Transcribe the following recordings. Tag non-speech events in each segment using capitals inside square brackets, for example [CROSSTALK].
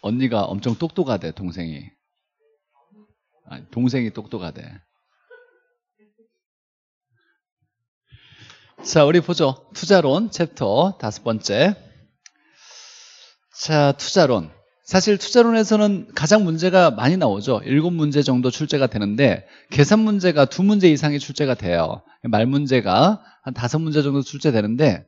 언니가 엄청 똑똑하대, 동생이. 아니, 동생이 똑똑하대. 자, 우리 보죠. 투자론 챕터 다섯 번째. 자, 투자론. 사실 투자론에서는 가장 문제가 많이 나오죠. 일곱 문제 정도 출제가 되는데 계산 문제가 두 문제 이상이 출제가 돼요. 말 문제가 한 다섯 문제 정도 출제되는데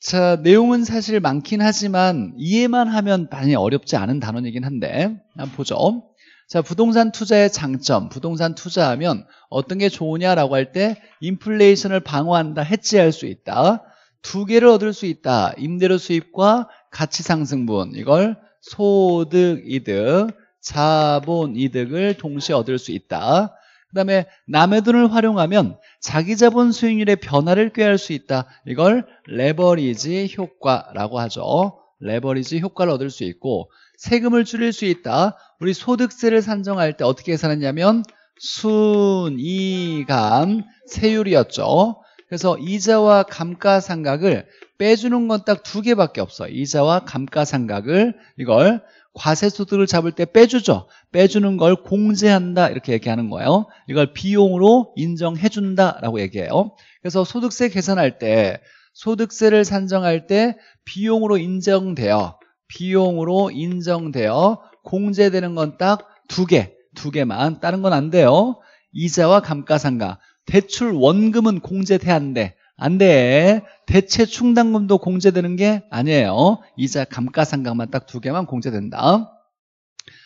자, 내용은 사실 많긴 하지만 이해만 하면 많이 어렵지 않은 단원이긴 한데 한번 보죠. 자, 부동산 투자의 장점, 부동산 투자하면 어떤 게 좋으냐라고 할 때 인플레이션을 방어한다, 해지할 수 있다. 두 개를 얻을 수 있다. 임대료 수입과 가치 상승분. 이걸 소득 이득, 자본 이득을 동시에 얻을 수 있다. 그 다음에 남의 돈을 활용하면 자기 자본 수익률의 변화를 꾀할 수 있다. 이걸 레버리지 효과라고 하죠. 레버리지 효과를 얻을 수 있고 세금을 줄일 수 있다. 우리 소득세를 산정할 때 어떻게 계산했냐면 순이감 세율이었죠. 그래서 이자와 감가상각을 빼주는 건 딱 두 개밖에 없어. 이자와 감가상각을 이걸 과세소득을 잡을 때 빼주죠. 빼주는 걸 공제한다 이렇게 얘기하는 거예요. 이걸 비용으로 인정해준다라고 얘기해요. 그래서 소득세 계산할 때 소득세를 산정할 때 비용으로 인정되어 비용으로 인정되어 공제되는 건 딱 두 개, 두 개만 다른 건 안 돼요. 이자와 감가상각 대출 원금은 공제돼 안 돼. 안 돼. 대체 충당금도 공제되는 게 아니에요. 이자 감가상각만 딱 두 개만 공제된다.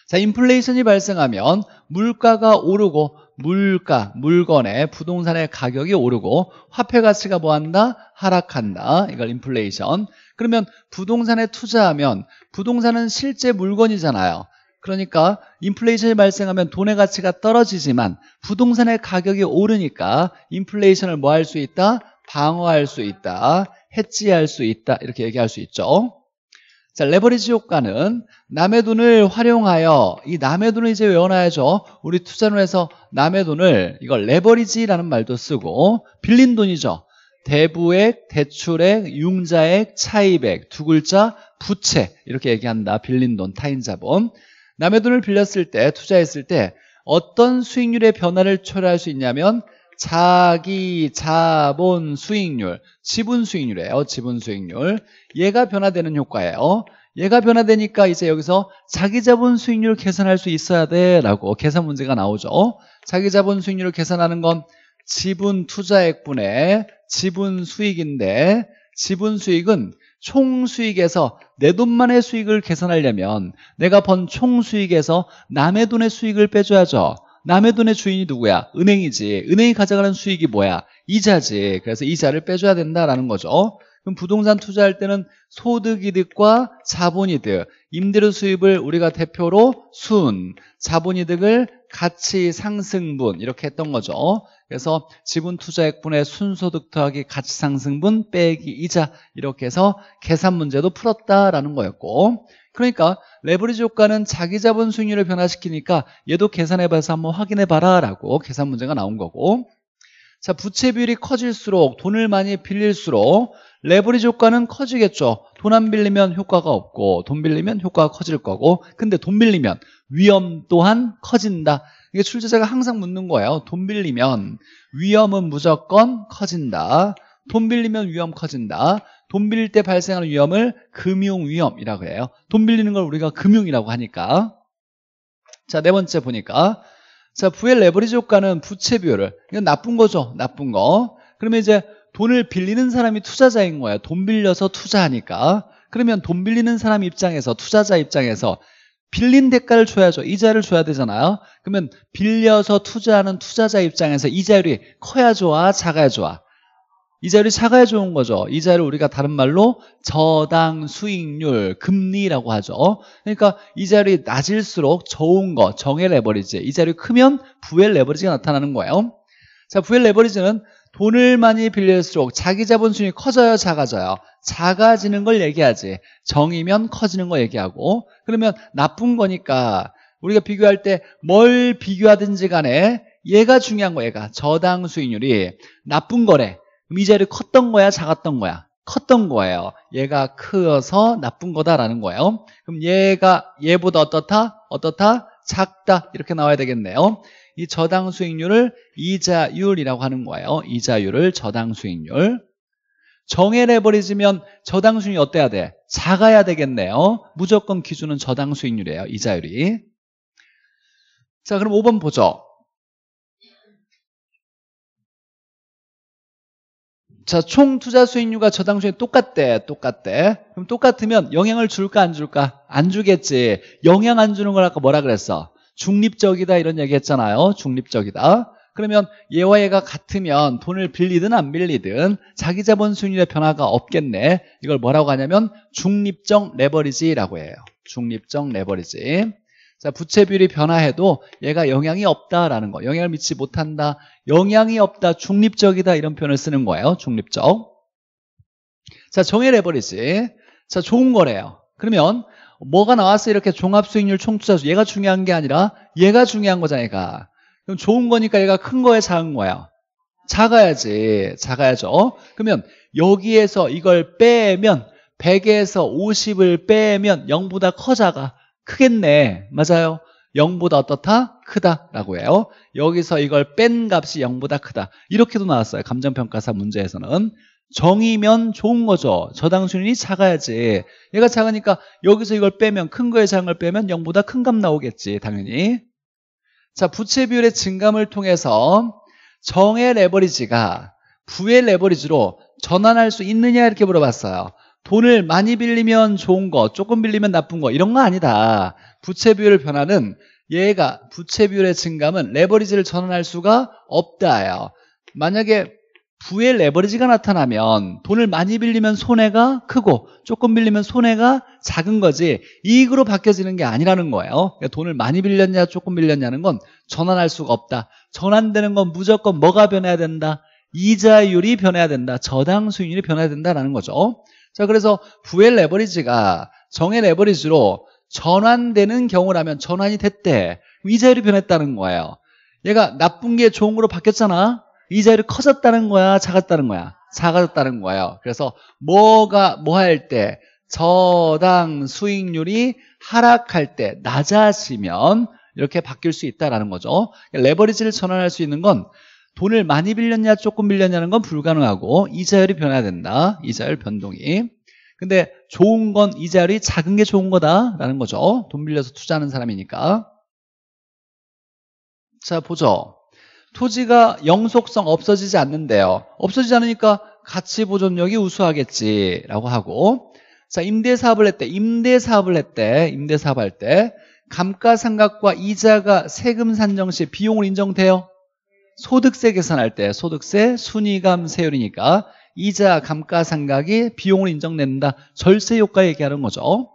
자, 인플레이션이 발생하면 물가가 오르고 물가, 물건의 부동산의 가격이 오르고 화폐 가치가 뭐한다? 하락한다. 이걸 인플레이션. 그러면 부동산에 투자하면 부동산은 실제 물건이잖아요. 그러니까 인플레이션이 발생하면 돈의 가치가 떨어지지만 부동산의 가격이 오르니까 인플레이션을 뭐 할 수 있다? 방어할 수 있다. 해지할 수 있다. 이렇게 얘기할 수 있죠. 자, 레버리지 효과는 남의 돈을 활용하여 이 남의 돈을 이제 외워놔야죠. 우리 투자론에서 남의 돈을 이걸 레버리지라는 말도 쓰고 빌린 돈이죠. 대부액, 대출액, 융자액, 차입액 두 글자 부채 이렇게 얘기한다. 빌린 돈, 타인 자본. 남의 돈을 빌렸을 때, 투자했을 때 어떤 수익률의 변화를 초래할 수 있냐면 자기 자본 수익률, 지분 수익률이에요. 지분 수익률. 얘가 변화되는 효과예요. 얘가 변화되니까 이제 여기서 자기 자본 수익률을 계산할 수 있어야 돼라고 계산 문제가 나오죠. 자기 자본 수익률을 계산하는 건 지분 투자액분의 지분 수익인데 지분 수익은 총 수익에서 내 돈만의 수익을 계산하려면 내가 번 총 수익에서 남의 돈의 수익을 빼줘야죠. 남의 돈의 주인이 누구야? 은행이지. 은행이 가져가는 수익이 뭐야? 이자지. 그래서 이자를 빼줘야 된다라는 거죠. 그럼 부동산 투자할 때는 소득이득과 자본이득, 임대료 수입을 우리가 대표로 순, 자본이득을 가치 상승분 이렇게 했던 거죠. 그래서 지분 투자액분의 순소득 더하기 가치 상승분 빼기 이자 이렇게 해서 계산 문제도 풀었다라는 거였고 그러니까 레버리지 효과는 자기 자본 수익률을 변화시키니까 얘도 계산해봐서 한번 확인해봐라 라고 계산 문제가 나온 거고 자 부채 비율이 커질수록 돈을 많이 빌릴수록 레버리지 효과는 커지겠죠 돈 안 빌리면 효과가 없고 돈 빌리면 효과가 커질 거고 근데 돈 빌리면 위험 또한 커진다 이게 출제자가 항상 묻는 거예요 돈 빌리면 위험은 무조건 커진다 돈 빌리면 위험 커진다 돈 빌릴 때 발생하는 위험을 금융 위험이라고 해요. 돈 빌리는 걸 우리가 금융이라고 하니까. 자, 네 번째 보니까. 자, 부의 레버리지 효과는 부채 비율을. 이건 나쁜 거죠. 나쁜 거. 그러면 이제 돈을 빌리는 사람이 투자자인 거예요. 돈 빌려서 투자하니까. 그러면 돈 빌리는 사람 입장에서, 투자자 입장에서 빌린 대가를 줘야죠. 이자를 줘야 되잖아요. 그러면 빌려서 투자하는 투자자 입장에서 이자율이 커야 좋아, 작아야 좋아. 이자율이 작아야 좋은 거죠. 이자를 우리가 다른 말로 저당 수익률, 금리라고 하죠. 그러니까 이자율이 낮을수록 좋은 거, 정의 레버리지. 이자율이 크면 부의 레버리지가 나타나는 거예요. 자, 부의 레버리지는 돈을 많이 빌릴수록 자기 자본 수익이 커져요, 작아져요? 작아지는 걸 얘기하지. 정이면 커지는 거 얘기하고. 그러면 나쁜 거니까 우리가 비교할 때 뭘 비교하든지 간에 얘가 중요한 거 얘가. 저당 수익률이 나쁜 거래. 이자율이 컸던 거야 작았던 거야 컸던 거예요. 얘가 커서 나쁜 거다라는 거예요. 그럼 얘가 얘보다 어떻다? 어떻다? 작다 이렇게 나와야 되겠네요. 이 저당 수익률을 이자율이라고 하는 거예요. 이자율을 저당 수익률. 정해 내버리지면 저당 수익률이 어때야 돼? 작아야 되겠네요. 무조건 기준은 저당 수익률이에요. 이자율이. 자, 그럼 5번 보죠. 자, 총 투자 수익률과 저당 수익률 똑같대. 똑같대. 그럼 똑같으면 영향을 줄까 안 줄까? 안 주겠지. 영향 안 주는 걸 아까 뭐라 그랬어? 중립적이다 이런 얘기 했잖아요. 중립적이다. 그러면 얘와 얘가 같으면 돈을 빌리든 안 빌리든 자기 자본 수익률의 변화가 없겠네. 이걸 뭐라고 하냐면 중립적 레버리지라고 해요. 중립적 레버리지. 자, 부채 비율이 변화해도 얘가 영향이 없다라는 거. 영향을 미치지 못한다. 영향이 없다. 중립적이다. 이런 표현을 쓰는 거예요. 중립적. 자, 정의 레버리지. 자, 좋은 거래요. 그러면 뭐가 나왔어? 이렇게 종합 수익률 총투자수. 얘가 중요한 게 아니라 얘가 중요한 거잖아, 얘가. 그럼 좋은 거니까 얘가 큰 거야, 작은 거야? 작아야지. 작아야죠. 그러면 여기에서 이걸 빼면 100에서 50을 빼면 0보다 커 작아. 크겠네. 맞아요. 0보다 어떻다? 크다라고 해요. 여기서 이걸 뺀 값이 0보다 크다. 이렇게도 나왔어요. 감정평가사 문제에서는. 정이면 좋은 거죠. 저당 수준이 작아야지. 얘가 작으니까 여기서 이걸 빼면 큰 거에 작은 걸 빼면 0보다 큰 값 나오겠지. 당연히. 자, 부채 비율의 증감을 통해서 정의 레버리지가 부의 레버리지로 전환할 수 있느냐 이렇게 물어봤어요. 돈을 많이 빌리면 좋은 거, 조금 빌리면 나쁜 거 이런 거 아니다. 부채 비율 변화는 얘가 부채 비율의 증감은 레버리지를 전환할 수가 없다요. 만약에 부의 레버리지가 나타나면 돈을 많이 빌리면 손해가 크고 조금 빌리면 손해가 작은 거지 이익으로 바뀌어지는 게 아니라는 거예요. 그러니까 돈을 많이 빌렸냐 조금 빌렸냐는 건 전환할 수가 없다. 전환되는 건 무조건 뭐가 변해야 된다? 이자율이 변해야 된다. 저당 수익률이 변해야 된다라는 거죠. 자, 그래서 부의 레버리지가 정의 레버리지로 전환되는 경우라면 전환이 됐대. 이자율이 변했다는 거예요. 얘가 나쁜 게 좋은 거로 바뀌었잖아. 이자율이 커졌다는 거야, 작았다는 거야. 작아졌다는 거예요. 그래서 뭐가 뭐 할 때 저당 수익률이 하락할 때 낮아지면 이렇게 바뀔 수 있다라는 거죠. 레버리지를 전환할 수 있는 건 돈을 많이 빌렸냐 조금 빌렸냐는 건 불가능하고 이자율이 변해야 된다. 이자율 변동이. 근데 좋은 건 이자율이 작은 게 좋은 거다라는 거죠. 돈 빌려서 투자하는 사람이니까. 자 보죠. 토지가 영속성 없어지지 않는데요. 없어지지 않으니까 가치 보존력이 우수하겠지라고 하고 자 임대 사업을 했대. 임대 사업을 했대. 임대 사업 할 때 감가상각과 이자가 세금 산정 시 비용을 인정돼요. 소득세 계산할 때 소득세 순위감세율이니까 이자 감가상각이 비용을 인정된다. 절세 효과 얘기하는 거죠.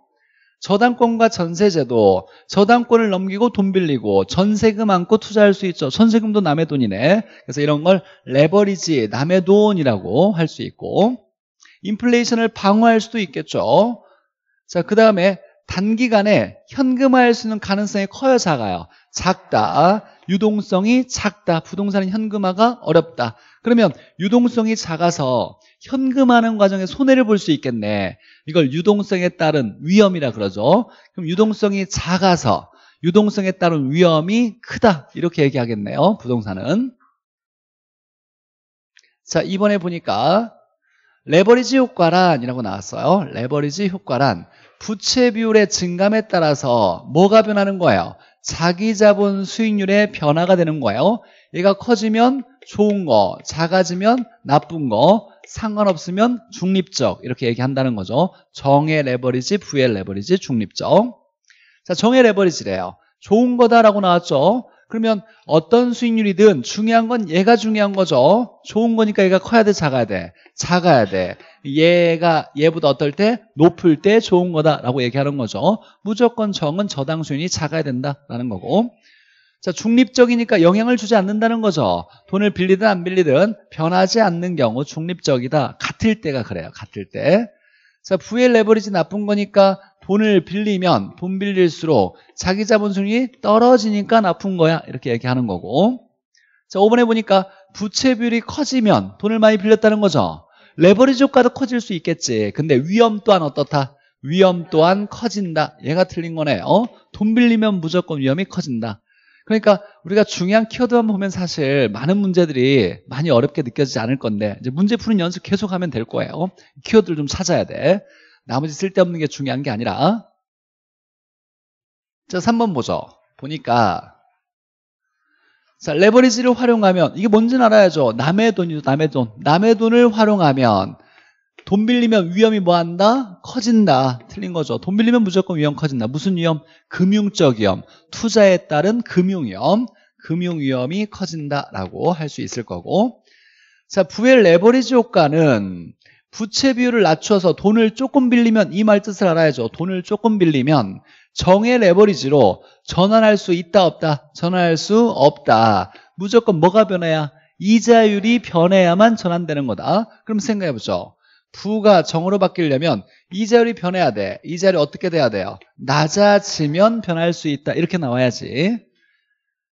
저당권과 전세제도 저당권을 넘기고 돈 빌리고 전세금 안고 투자할 수 있죠. 전세금도 남의 돈이네. 그래서 이런 걸 레버리지 남의 돈이라고 할 수 있고 인플레이션을 방어할 수도 있겠죠. 자, 그 다음에 단기간에 현금화할 수 있는 가능성이 커요, 작아요? 작다. 유동성이 작다. 부동산은 현금화가 어렵다. 그러면 유동성이 작아서 현금화하는 과정에 손해를 볼 수 있겠네. 이걸 유동성에 따른 위험이라 그러죠. 그럼 유동성이 작아서 유동성에 따른 위험이 크다. 이렇게 얘기하겠네요. 부동산은. 자, 이번에 보니까 레버리지 효과란 이라고 나왔어요. 레버리지 효과란 부채 비율의 증감에 따라서 뭐가 변하는 거예요? 자기 자본 수익률의 변화가 되는 거예요. 얘가 커지면 좋은 거, 작아지면 나쁜 거, 상관없으면 중립적 이렇게 얘기한다는 거죠. 정의 레버리지, 부의 레버리지, 중립적. 자, 정의 레버리지래요. 좋은 거다라고 나왔죠. 그러면 어떤 수익률이든 중요한 건 얘가 중요한 거죠. 좋은 거니까 얘가 커야 돼, 작아야 돼? 작아야 돼. 얘가 얘보다 어떨 때? 높을 때 좋은 거다라고 얘기하는 거죠. 무조건 정은 저당 수익률이 작아야 된다라는 거고. 자, 중립적이니까 영향을 주지 않는다는 거죠. 돈을 빌리든 안 빌리든 변하지 않는 경우 중립적이다. 같을 때가 그래요. 같을 때. 자, 부의 레버리지 나쁜 거니까 돈을 빌리면 돈 빌릴수록 자기 자본 수익이 떨어지니까 나쁜 거야. 이렇게 얘기하는 거고. 자, 5번에 보니까 부채 비율이 커지면 돈을 많이 빌렸다는 거죠. 레버리지 효과도 커질 수 있겠지. 근데 위험 또한 어떻다? 위험 또한 커진다. 얘가 틀린 거네. 어? 돈 빌리면 무조건 위험이 커진다. 그러니까 우리가 중요한 키워드만 보면 사실 많은 문제들이 많이 어렵게 느껴지지 않을 건데 이제 문제 푸는 연습 계속하면 될 거예요. 키워드를 좀 찾아야 돼. 나머지 쓸데없는 게 중요한 게 아니라 자 3번 보죠. 보니까 자 레버리지를 활용하면 이게 뭔지는 알아야죠. 남의 돈이죠. 남의 돈. 남의 돈을 활용하면 돈 빌리면 위험이 뭐한다? 커진다. 틀린 거죠. 돈 빌리면 무조건 위험 커진다. 무슨 위험? 금융적 위험. 투자에 따른 금융 위험. 금융 위험이 커진다라고 할 수 있을 거고 자 부의 레버리지 효과는 부채 비율을 낮춰서 돈을 조금 빌리면 이 말 뜻을 알아야죠. 돈을 조금 빌리면 정의 레버리지로 전환할 수 있다 없다? 전환할 수 없다. 무조건 뭐가 변해야? 이자율이 변해야만 전환되는 거다. 그럼 생각해보죠. 부가 정으로 바뀌려면 이자율이 변해야 돼. 이자율이 어떻게 돼야 돼요? 낮아지면 변할 수 있다. 이렇게 나와야지.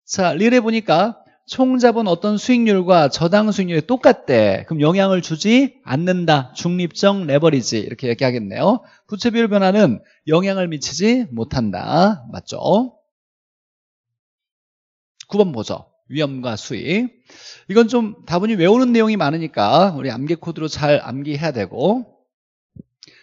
자, 릴에 보니까 총자본 어떤 수익률과 저당 수익률이 똑같대. 그럼 영향을 주지 않는다. 중립적 레버리지. 이렇게 얘기하겠네요. 부채 비율 변화는 영향을 미치지 못한다. 맞죠? 9번 보죠. 위험과 수익. 이건 좀 다분히 외우는 내용이 많으니까 우리 암기 코드로 잘 암기해야 되고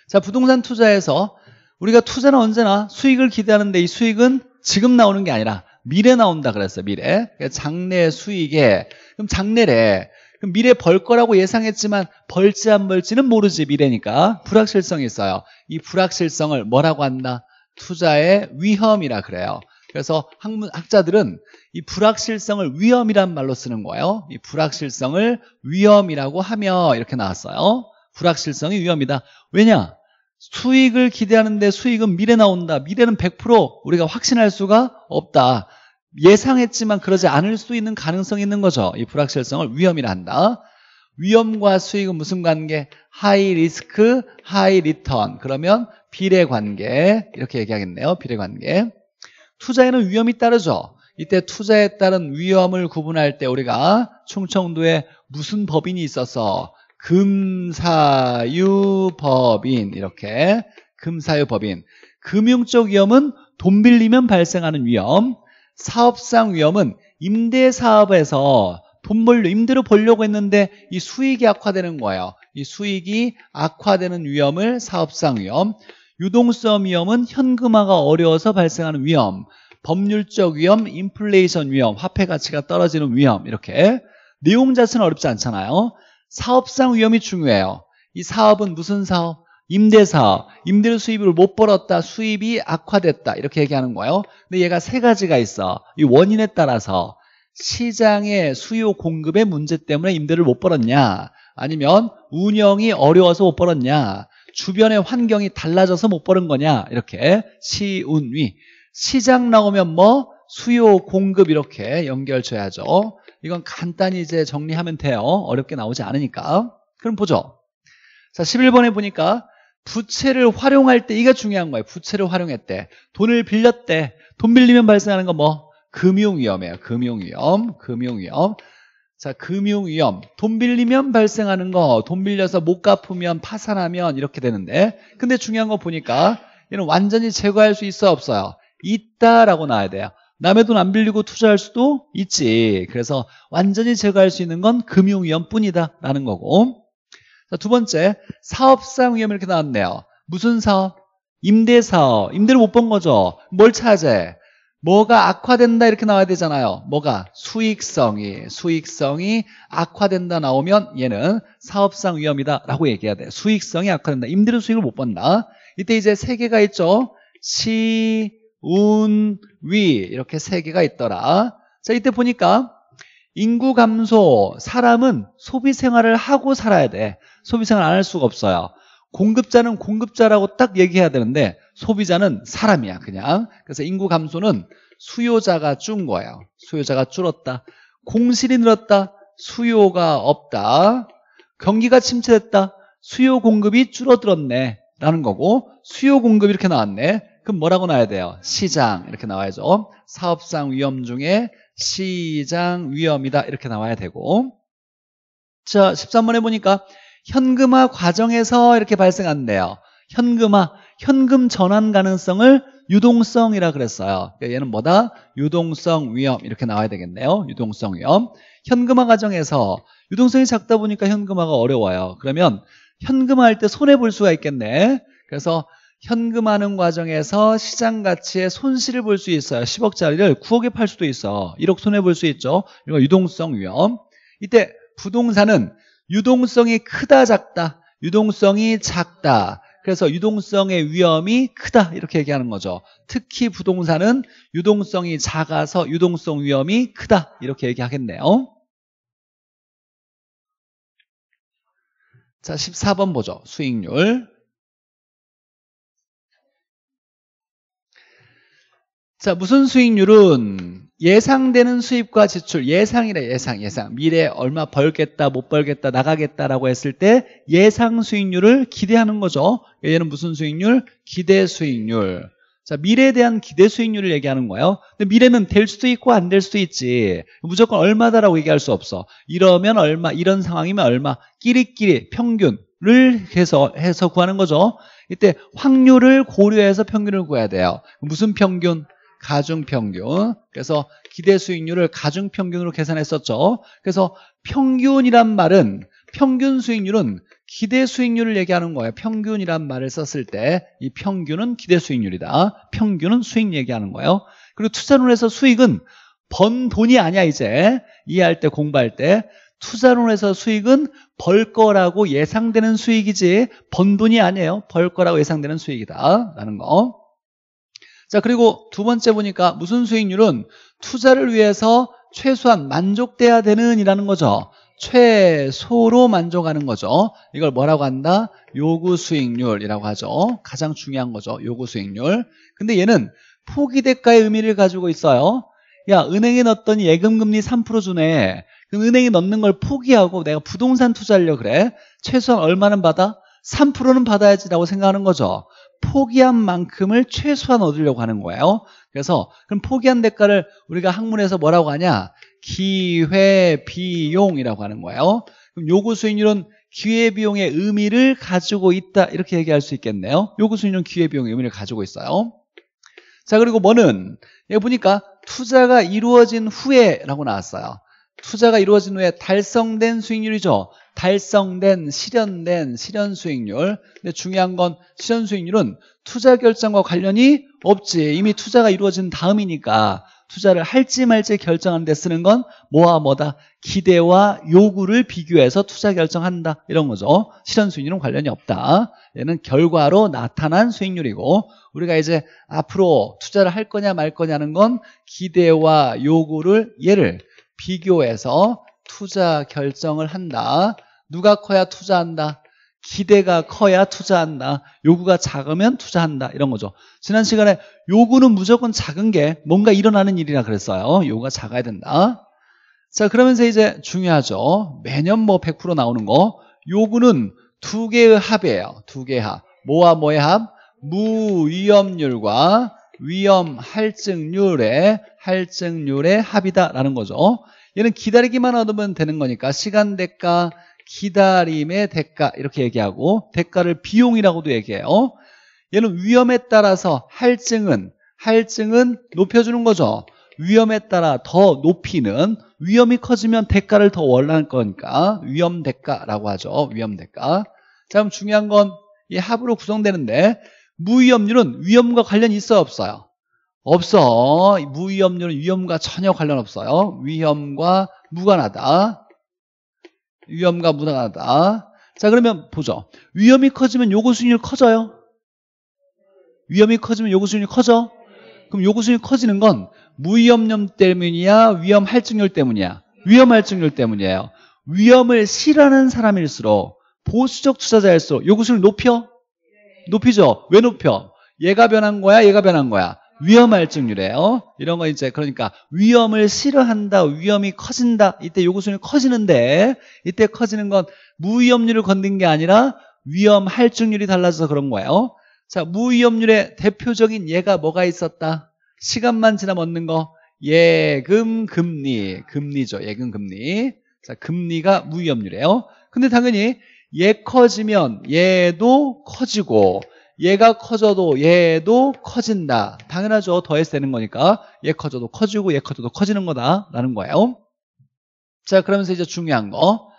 자 부동산 투자에서 우리가 투자는 언제나 수익을 기대하는데 이 수익은 지금 나오는 게 아니라 미래 나온다 그랬어요 미래 그러니까 장래 수익에 그럼 장래래 그럼 미래 벌 거라고 예상했지만 벌지 안 벌지는 모르지 미래니까 불확실성이 있어요 이 불확실성을 뭐라고 한다 투자의 위험이라 그래요 그래서 학문, 학자들은 이 불확실성을 위험이란 말로 쓰는 거예요. 이 불확실성을 위험이라고 하며 이렇게 나왔어요. 불확실성이 위험이다. 왜냐? 수익을 기대하는데 수익은 미래 나온다. 미래는 100% 우리가 확신할 수가 없다. 예상했지만 그러지 않을 수 있는 가능성이 있는 거죠. 이 불확실성을 위험이라 한다. 위험과 수익은 무슨 관계? High risk, high return. 그러면 비례 관계. 이렇게 얘기하겠네요. 비례 관계. 투자에는 위험이 따르죠. 이때 투자에 따른 위험을 구분할 때 우리가 충청도에 무슨 법인이 있어서 금사유 법인 이렇게 금사유 법인 금융적 위험은 돈 빌리면 발생하는 위험 사업상 위험은 임대 사업에서 돈 벌려 임대로 벌려고 했는데 이 수익이 악화되는 거예요. 이 수익이 악화되는 위험을 사업상 위험 유동성 위험은 현금화가 어려워서 발생하는 위험 법률적 위험, 인플레이션 위험, 화폐 가치가 떨어지는 위험 이렇게. 내용 자체는 어렵지 않잖아요. 사업상 위험이 중요해요. 이 사업은 무슨 사업? 임대사업, 임대료 수입을 못 벌었다, 수입이 악화됐다 이렇게 얘기하는 거예요. 근데 얘가 세 가지가 있어. 이 원인에 따라서 시장의 수요 공급의 문제 때문에 임대를 못 벌었냐 아니면 운영이 어려워서 못 벌었냐 주변의 환경이 달라져서 못 버는 거냐 이렇게. 시운위. 시장 나오면 뭐 수요 공급 이렇게 연결 줘야죠. 이건 간단히 이제 정리하면 돼요. 어렵게 나오지 않으니까. 그럼 보죠. 자 11번에 보니까 부채를 활용할 때 이게 중요한 거예요. 부채를 활용했대 돈을 빌렸대. 돈 빌리면 발생하는 거 뭐? 금융위험이에요. 금융위험 금융위험. 자 금융위험. 돈 빌리면 발생하는 거. 돈 빌려서 못 갚으면 파산하면 이렇게 되는데. 근데 중요한 거 보니까 얘는 완전히 제거할 수 있어 없어요? 있다라고 나와야 돼요. 남의 돈 안 빌리고 투자할 수도 있지. 그래서 완전히 제거할 수 있는 건 금융위험뿐이다 라는 거고 자, 두 번째 사업상 위험 이렇게 나왔네요. 무슨 사업? 임대사업. 임대를 못 본 거죠. 뭘 찾아? 뭐가 악화된다 이렇게 나와야 되잖아요. 뭐가? 수익성이. 수익성이 악화된다 나오면 얘는 사업상 위험이다 라고 얘기해야 돼. 수익성이 악화된다. 임대료 수익을 못 본다. 이때 이제 세 개가 있죠. 시, 운, 위 이렇게 세 개가 있더라. 자 이때 보니까 인구 감소 사람은 소비 생활을 하고 살아야 돼. 소비 생활 안 할 수가 없어요. 공급자는 공급자라고 딱 얘기해야 되는데 소비자는 사람이야 그냥. 그래서 인구 감소는 수요자가 준 거예요. 수요자가 줄었다. 공실이 늘었다. 수요가 없다. 경기가 침체됐다. 수요 공급이 줄어들었네. 라는 거고 수요 공급 이렇게 나왔네. 그럼 뭐라고 나와야 돼요? 시장 이렇게 나와야죠. 사업상 위험 중에 시장 위험이다 이렇게 나와야 되고 자 13번에 보니까 현금화 과정에서 이렇게 발생한대요. 현금화, 현금 전환 가능성을 유동성이라 그랬어요. 그러니까 얘는 뭐다? 유동성 위험 이렇게 나와야 되겠네요. 유동성 위험. 현금화 과정에서 유동성이 작다 보니까 현금화가 어려워요. 그러면 현금화할 때 손해 볼 수가 있겠네. 그래서 현금하는 과정에서 시장 가치의 손실을 볼 수 있어요. 10억짜리를 9억에 팔 수도 있어. 1억 손해 볼 수 있죠. 이거 유동성 위험. 이때 부동산은 유동성이 크다 작다. 유동성이 작다. 그래서 유동성의 위험이 크다 이렇게 얘기하는 거죠. 특히 부동산은 유동성이 작아서 유동성 위험이 크다 이렇게 얘기하겠네요. 자 14번 보죠. 수익률. 자 무슨 수익률은 예상되는 수입과 지출 예상이래 예상 예상. 미래에 얼마 벌겠다 못 벌겠다 나가겠다라고 했을 때 예상 수익률을 기대하는 거죠. 얘는 무슨 수익률? 기대 수익률. 자 미래에 대한 기대 수익률을 얘기하는 거예요. 근데 미래는 될 수도 있고 안 될 수도 있지. 무조건 얼마다라고 얘기할 수 없어. 이러면 얼마 이런 상황이면 얼마. 끼리끼리 평균을 해서 해서 구하는 거죠. 이때 확률을 고려해서 평균을 구해야 돼요. 무슨 평균? 가중평균. 그래서 기대 수익률을 가중평균으로 계산했었죠. 그래서 평균이란 말은 평균 수익률은 기대 수익률을 얘기하는 거예요. 평균이란 말을 썼을 때 이 평균은 기대 수익률이다. 평균은 수익 얘기하는 거예요. 그리고 투자론에서 수익은 번 돈이 아니야 이제. 이해할 때 공부할 때. 투자론에서 수익은 벌 거라고 예상되는 수익이지 번 돈이 아니에요. 벌 거라고 예상되는 수익이다. 라는 거 자, 그리고 두 번째 보니까 무슨 수익률은 투자를 위해서 최소한 만족돼야 되는 이라는 거죠. 최소로 만족하는 거죠. 이걸 뭐라고 한다? 요구 수익률이라고 하죠. 가장 중요한 거죠. 요구 수익률. 근데 얘는 포기 대가의 의미를 가지고 있어요. 야, 은행에 넣었더니 예금 금리 3% 주네. 그럼 은행에 넣는 걸 포기하고 내가 부동산 투자하려 그래. 최소한 얼마는 받아? 3%는 받아야지라고 생각하는 거죠. 포기한 만큼을 최소한 얻으려고 하는 거예요. 그래서 그럼 포기한 대가를 우리가 학문에서 뭐라고 하냐? 기회비용이라고 하는 거예요. 그럼 요구 수익률은 기회비용의 의미를 가지고 있다 이렇게 얘기할 수 있겠네요. 요구 수익률은 기회비용의 의미를 가지고 있어요. 자 그리고 뭐는 여기 보니까 투자가 이루어진 후에라고 나왔어요. 투자가 이루어진 후에 달성된 수익률이죠. 달성된 실현된 실현 수익률. 근데 중요한 건 실현 수익률은 투자 결정과 관련이 없지. 이미 투자가 이루어진 다음이니까 투자를 할지 말지 결정하는 데 쓰는 건 뭐와 뭐다. 기대와 요구를 비교해서 투자 결정한다. 이런 거죠. 실현 수익률은 관련이 없다. 얘는 결과로 나타난 수익률이고 우리가 이제 앞으로 투자를 할 거냐 말 거냐는 건 기대와 요구를 얘를 비교해서 투자 결정을 한다 누가 커야 투자한다? 기대가 커야 투자한다. 요구가 작으면 투자한다. 이런 거죠. 지난 시간에 요구는 무조건 작은 게 뭔가 일어나는 일이라 그랬어요. 요구가 작아야 된다. 자 그러면서 이제 중요하죠. 매년 뭐 100% 나오는 거. 요구는 두 개의 합이에요. 두 개의 합. 뭐와 뭐의 합? 무위험률과 위험 할증률의 할증률의 합이다라는 거죠. 얘는 기다리기만 얻으면 되는 거니까 시간 대가 기다림의 대가 이렇게 얘기하고 대가를 비용이라고도 얘기해요. 얘는 위험에 따라서 할증은 할증은 높여주는 거죠. 위험에 따라 더 높이는 위험이 커지면 대가를 더 원할 거니까 위험 대가라고 하죠. 위험 대가. 자 그럼 중요한 건 이 합으로 구성되는데 무위험률은 위험과 관련이 있어요 없어요? 없어. 무위험률은 위험과 전혀 관련 없어요. 위험과 무관하다 위험과 무관하다. 자 그러면 보죠. 위험이 커지면 요구 수익률 커져요? 위험이 커지면 요구 수익률 커져? 그럼 요구 수익률 커지는 건 무위험률 때문이야? 위험 할증률 때문이야? 위험 할증률 때문이에요. 위험을 싫어하는 사람일수록 보수적 투자자일수록 요구 수익률 높여? 높이죠. 왜 높여? 얘가 변한 거야? 얘가 변한 거야? 위험할 증률이에요. 이런 거 이제 그러니까 위험을 싫어한다, 위험이 커진다. 이때 요구수준이 커지는데 이때 커지는 건 무위험률을 건든 게 아니라 위험할 증률이 달라져서 그런 거예요. 자, 무위험률의 대표적인 예가 뭐가 있었다? 시간만 지나면 얻는 거 예금 금리, 금리죠. 예금 금리. 자, 금리가 무위험률이에요. 근데 당연히 얘 커지면 얘도 커지고 얘가 커져도 얘도 커진다. 당연하죠. 더해서 되는 거니까 얘 커져도 커지고 얘 커져도 커지는 거다라는 거예요. 자 그러면서 이제 중요한 거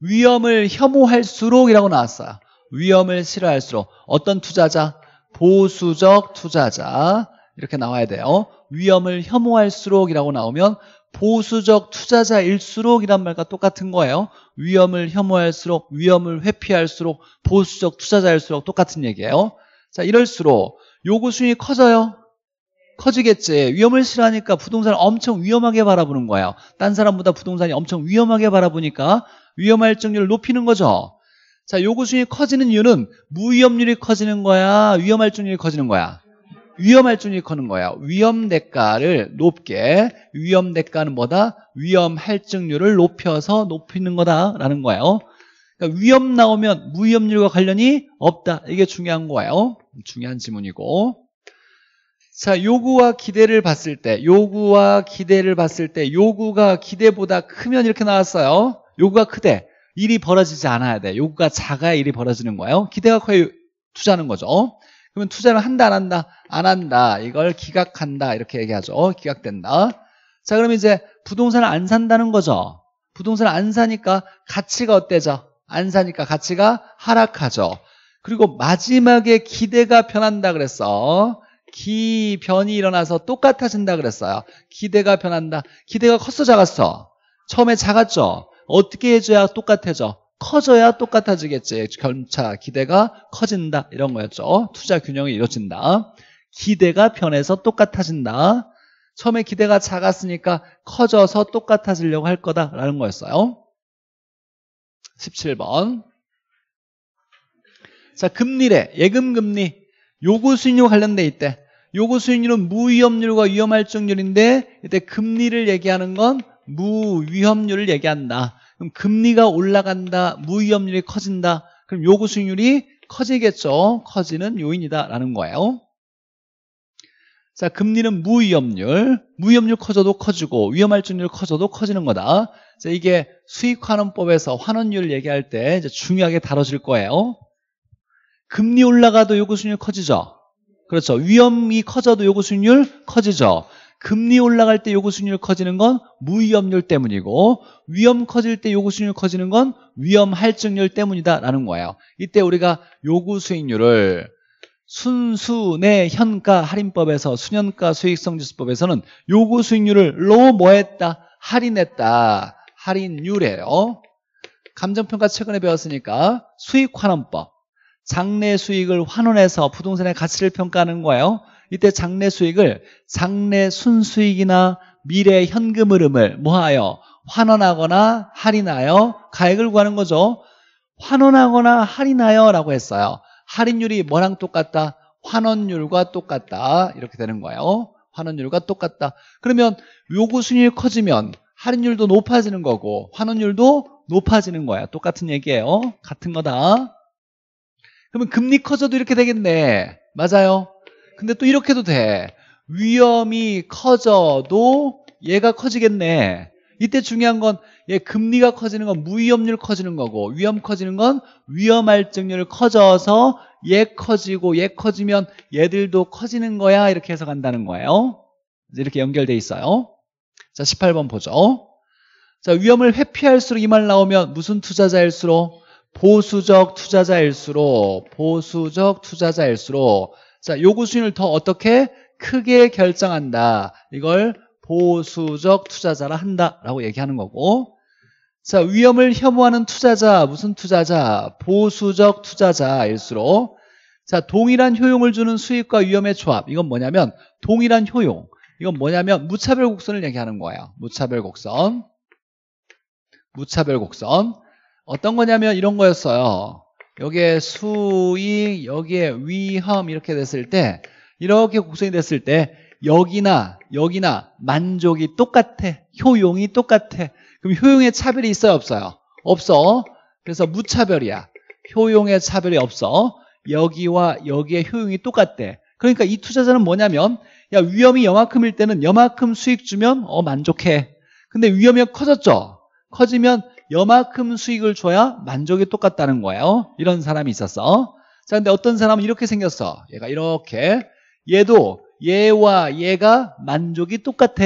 위험을 혐오할수록이라고 나왔어요. 위험을 싫어할수록 어떤 투자자? 보수적 투자자 이렇게 나와야 돼요. 위험을 혐오할수록이라고 나오면 보수적 투자자일수록 이란 말과 똑같은 거예요. 위험을 혐오할수록 위험을 회피할수록 보수적 투자자일수록 똑같은 얘기예요. 자 이럴수록 요구 수익이 커져요. 커지겠지. 위험을 싫어하니까 부동산을 엄청 위험하게 바라보는 거예요. 딴 사람보다 부동산이 엄청 위험하게 바라보니까 위험할 증률을 높이는 거죠. 자, 요구 수익이 커지는 이유는 무위험률이 커지는 거야? 위험할 증률이 커지는 거야? 위험할 증률이 커는 거야. 위험 대가를 높게 위험 대가는 뭐다? 위험 할증률을 높여서 높이는 거다라는 거예요. 그러니까 위험 나오면 무위험률과 관련이 없다. 이게 중요한 거예요. 중요한 지문이고. 자, 요구와 기대를 봤을 때, 요구와 기대를 봤을 때, 요구가 기대보다 크면 이렇게 나왔어요. 요구가 크대. 일이 벌어지지 않아야 돼. 요구가 작아야 일이 벌어지는 거예요. 기대가 커야 투자하는 거죠. 그러면 투자를 한다, 안 한다? 안 한다. 이걸 기각한다. 이렇게 얘기하죠. 기각된다. 자, 그럼 이제 부동산을 안 산다는 거죠. 부동산을 안 사니까 가치가 어때져? 안 사니까 가치가 하락하죠. 그리고 마지막에 기대가 변한다 그랬어. 기변이 일어나서 똑같아진다 그랬어요. 기대가 변한다. 기대가 컸어 작았어? 처음에 작았죠. 어떻게 해줘야 똑같아져? 커져야 똑같아지겠지. 견차 기대가 커진다 이런 거였죠. 투자 균형이 이루어진다. 기대가 변해서 똑같아진다. 처음에 기대가 작았으니까 커져서 똑같아지려고 할 거다라는 거였어요. 17번. 자, 금리래. 예금 금리. 요구 수익률 관련돼 있대. 요구 수익률은 무위험률과 위험할증률인데 이때 금리를 얘기하는 건 무위험률을 얘기한다. 그럼 금리가 올라간다. 무위험률이 커진다. 그럼 요구 수익률이 커지겠죠. 커지는 요인이다라는 거예요. 자, 금리는 무위험률. 무위험률 커져도 커지고 위험할증률 커져도 커지는 거다. 자, 이게 수익환원법에서 환원율 얘기할 때 이제 중요하게 다뤄질 거예요. 금리 올라가도 요구 수익률 커지죠. 그렇죠. 위험이 커져도 요구 수익률 커지죠. 금리 올라갈 때 요구 수익률 커지는 건 무위험률 때문이고 위험 커질 때 요구 수익률 커지는 건 위험 할증률 때문이다라는 거예요. 이때 우리가 요구 수익률을 순수내 현가 할인법에서 수년가 수익성지수법에서는 요구 수익률을 로 뭐했다? 할인했다. 할인율이에요. 감정평가 최근에 배웠으니까 수익환원법. 장래 수익을 환원해서 부동산의 가치를 평가하는 거예요. 이때 장래 수익을 장래 순수익이나 미래 현금 흐름을 뭐하여 환원하거나 할인하여 가액을 구하는 거죠. 환원하거나 할인하여 라고 했어요. 할인율이 뭐랑 똑같다? 환원율과 똑같다. 이렇게 되는 거예요. 환원율과 똑같다. 그러면 요구 수익이 커지면 할인율도 높아지는 거고 환원율도 높아지는 거야. 똑같은 얘기예요. 같은 거다. 그러면 금리 커져도 이렇게 되겠네. 맞아요. 근데 또 이렇게도 돼. 위험이 커져도 얘가 커지겠네. 이때 중요한 건 얘 금리가 커지는 건 무위험률 커지는 거고 위험 커지는 건 위험할증률 커져서 얘 커지고 얘 커지면 얘들도 커지는 거야 이렇게 해석한다는 거예요. 이렇게 연결돼 있어요. 자 18번 보죠. 자 위험을 회피할수록 이 말 나오면 무슨 투자자일수록 보수적 투자자일수록 보수적 투자자일수록 자 요구 수익을 더 어떻게 크게 결정한다. 이걸 보수적 투자자라 한다라고 얘기하는 거고. 자 위험을 혐오하는 투자자 무슨 투자자? 보수적 투자자일수록. 자 동일한 효용을 주는 수익과 위험의 조합. 이건 뭐냐면 동일한 효용. 이건 뭐냐면 무차별 곡선을 얘기하는 거예요. 무차별 곡선. 무차별 곡선. 어떤 거냐면 이런 거였어요. 여기에 수익, 여기에 위험 이렇게 됐을 때 이렇게 곡선이 됐을 때 여기나 여기나 만족이 똑같아. 효용이 똑같아. 그럼 효용의 차별이 있어요 없어요? 없어. 그래서 무차별이야. 효용의 차별이 없어. 여기와 여기에 효용이 똑같대. 그러니까 이 투자자는 뭐냐면 야 위험이 여만큼일 때는 여만큼 수익 주면 어 만족해. 근데 위험이 커졌죠. 커지면 여만큼 수익을 줘야 만족이 똑같다는 거예요. 이런 사람이 있었어. 자, 근데 어떤 사람은 이렇게 생겼어. 얘가 이렇게. 얘도 얘와 얘가 만족이 똑같아.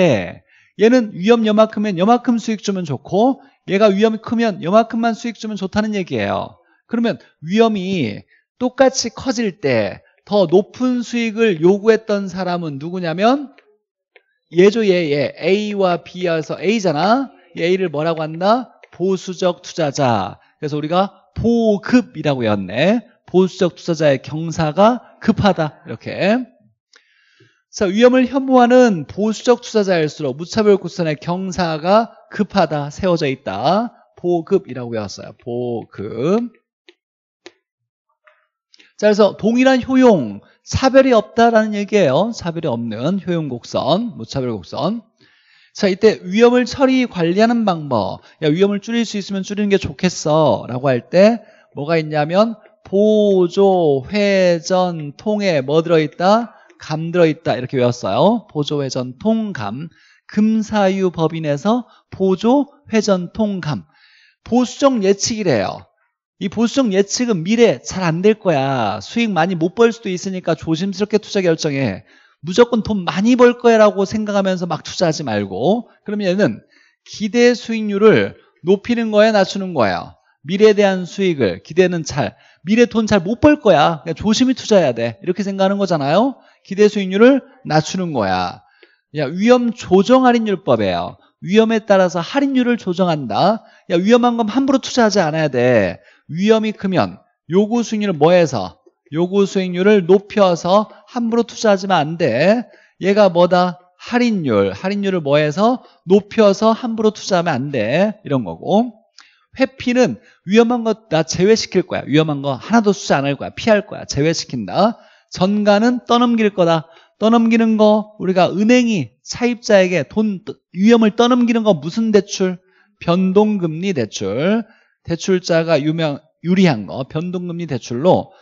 얘는 위험 여만큼면 여만큼 수익 주면 좋고 얘가 위험이 크면 여만큼만 수익 주면 좋다는 얘기예요. 그러면 위험이 똑같이 커질 때 더 높은 수익을 요구했던 사람은 누구냐면 얘죠 얘, 얘. A와 B여서 A잖아. A를 뭐라고 한다? 보수적 투자자. 그래서 우리가 보급이라고 외웠네. 보수적 투자자의 경사가 급하다. 이렇게. 자, 위험을 혐오하는 보수적 투자자일수록 무차별 구선의 경사가 급하다. 세워져 있다. 보급이라고 외웠어요. 보급. 자, 그래서 동일한 효용, 차별이 없다라는 얘기예요. 차별이 없는 효용 곡선, 무차별 곡선. 자, 이때 위험을 처리 관리하는 방법. 야, 위험을 줄일 수 있으면 줄이는 게 좋겠어. 라고 할 때 뭐가 있냐면 보조, 회전, 통에 뭐 들어있다? 감 들어있다. 이렇게 외웠어요. 보조, 회전, 통, 감. 금사유 법인에서 보조, 회전, 통, 감. 보수적 예측이래요. 이 보수적 예측은 미래 잘 안 될 거야. 수익 많이 못 벌 수도 있으니까 조심스럽게 투자 결정해. 무조건 돈 많이 벌 거야 라고 생각하면서 막 투자하지 말고 그러면 얘는 기대 수익률을 높이는 거야 낮추는 거야? 미래에 대한 수익을 기대는 잘 미래 돈 잘 못 벌 거야. 조심히 투자해야 돼. 이렇게 생각하는 거잖아요. 기대 수익률을 낮추는 거야. 야, 위험 조정 할인율법이에요. 위험에 따라서 할인율을 조정한다. 야, 위험한 건 함부로 투자하지 않아야 돼. 위험이 크면 요구 수익률을 뭐해서 요구 수익률을 높여서 함부로 투자하지만 안 돼. 얘가 뭐다? 할인율. 할인율을 뭐해서 높여서 함부로 투자하면 안 돼. 이런 거고. 회피는 위험한 거나 제외시킬 거야. 위험한 거 하나도 투자 안 할 거야. 피할 거야. 제외시킨다. 전가는 떠넘길 거다. 떠넘기는 거 우리가 은행이 차입자에게 돈 위험을 떠넘기는 거 무슨 대출? 변동금리 대출. 대출자가 유명 유리한 거 변동금리 대출로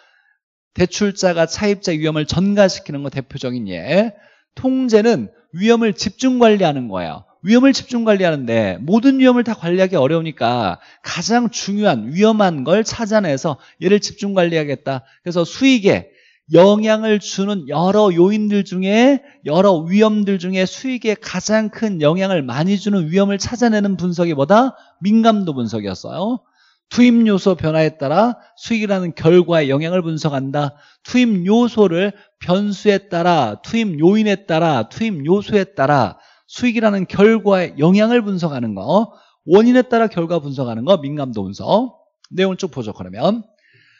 대출자가 차입자 위험을 전가시키는 거 대표적인 예. 통제는 위험을 집중 관리하는 거예요. 위험을 집중 관리하는데 모든 위험을 다 관리하기 어려우니까 가장 중요한 위험한 걸 찾아내서 얘를 집중 관리하겠다. 그래서 수익에 영향을 주는 여러 요인들 중에 여러 위험들 중에 수익에 가장 큰 영향을 많이 주는 위험을 찾아내는 분석이 뭐다? 민감도 분석이었어요. 투입 요소 변화에 따라 수익이라는 결과의 영향을 분석한다. 투입 요소를 변수에 따라, 투입 요인에 따라, 투입 요소에 따라 수익이라는 결과의 영향을 분석하는 거. 원인에 따라 결과 분석하는 거, 민감도 분석. 내용을 쭉 보죠, 그러면.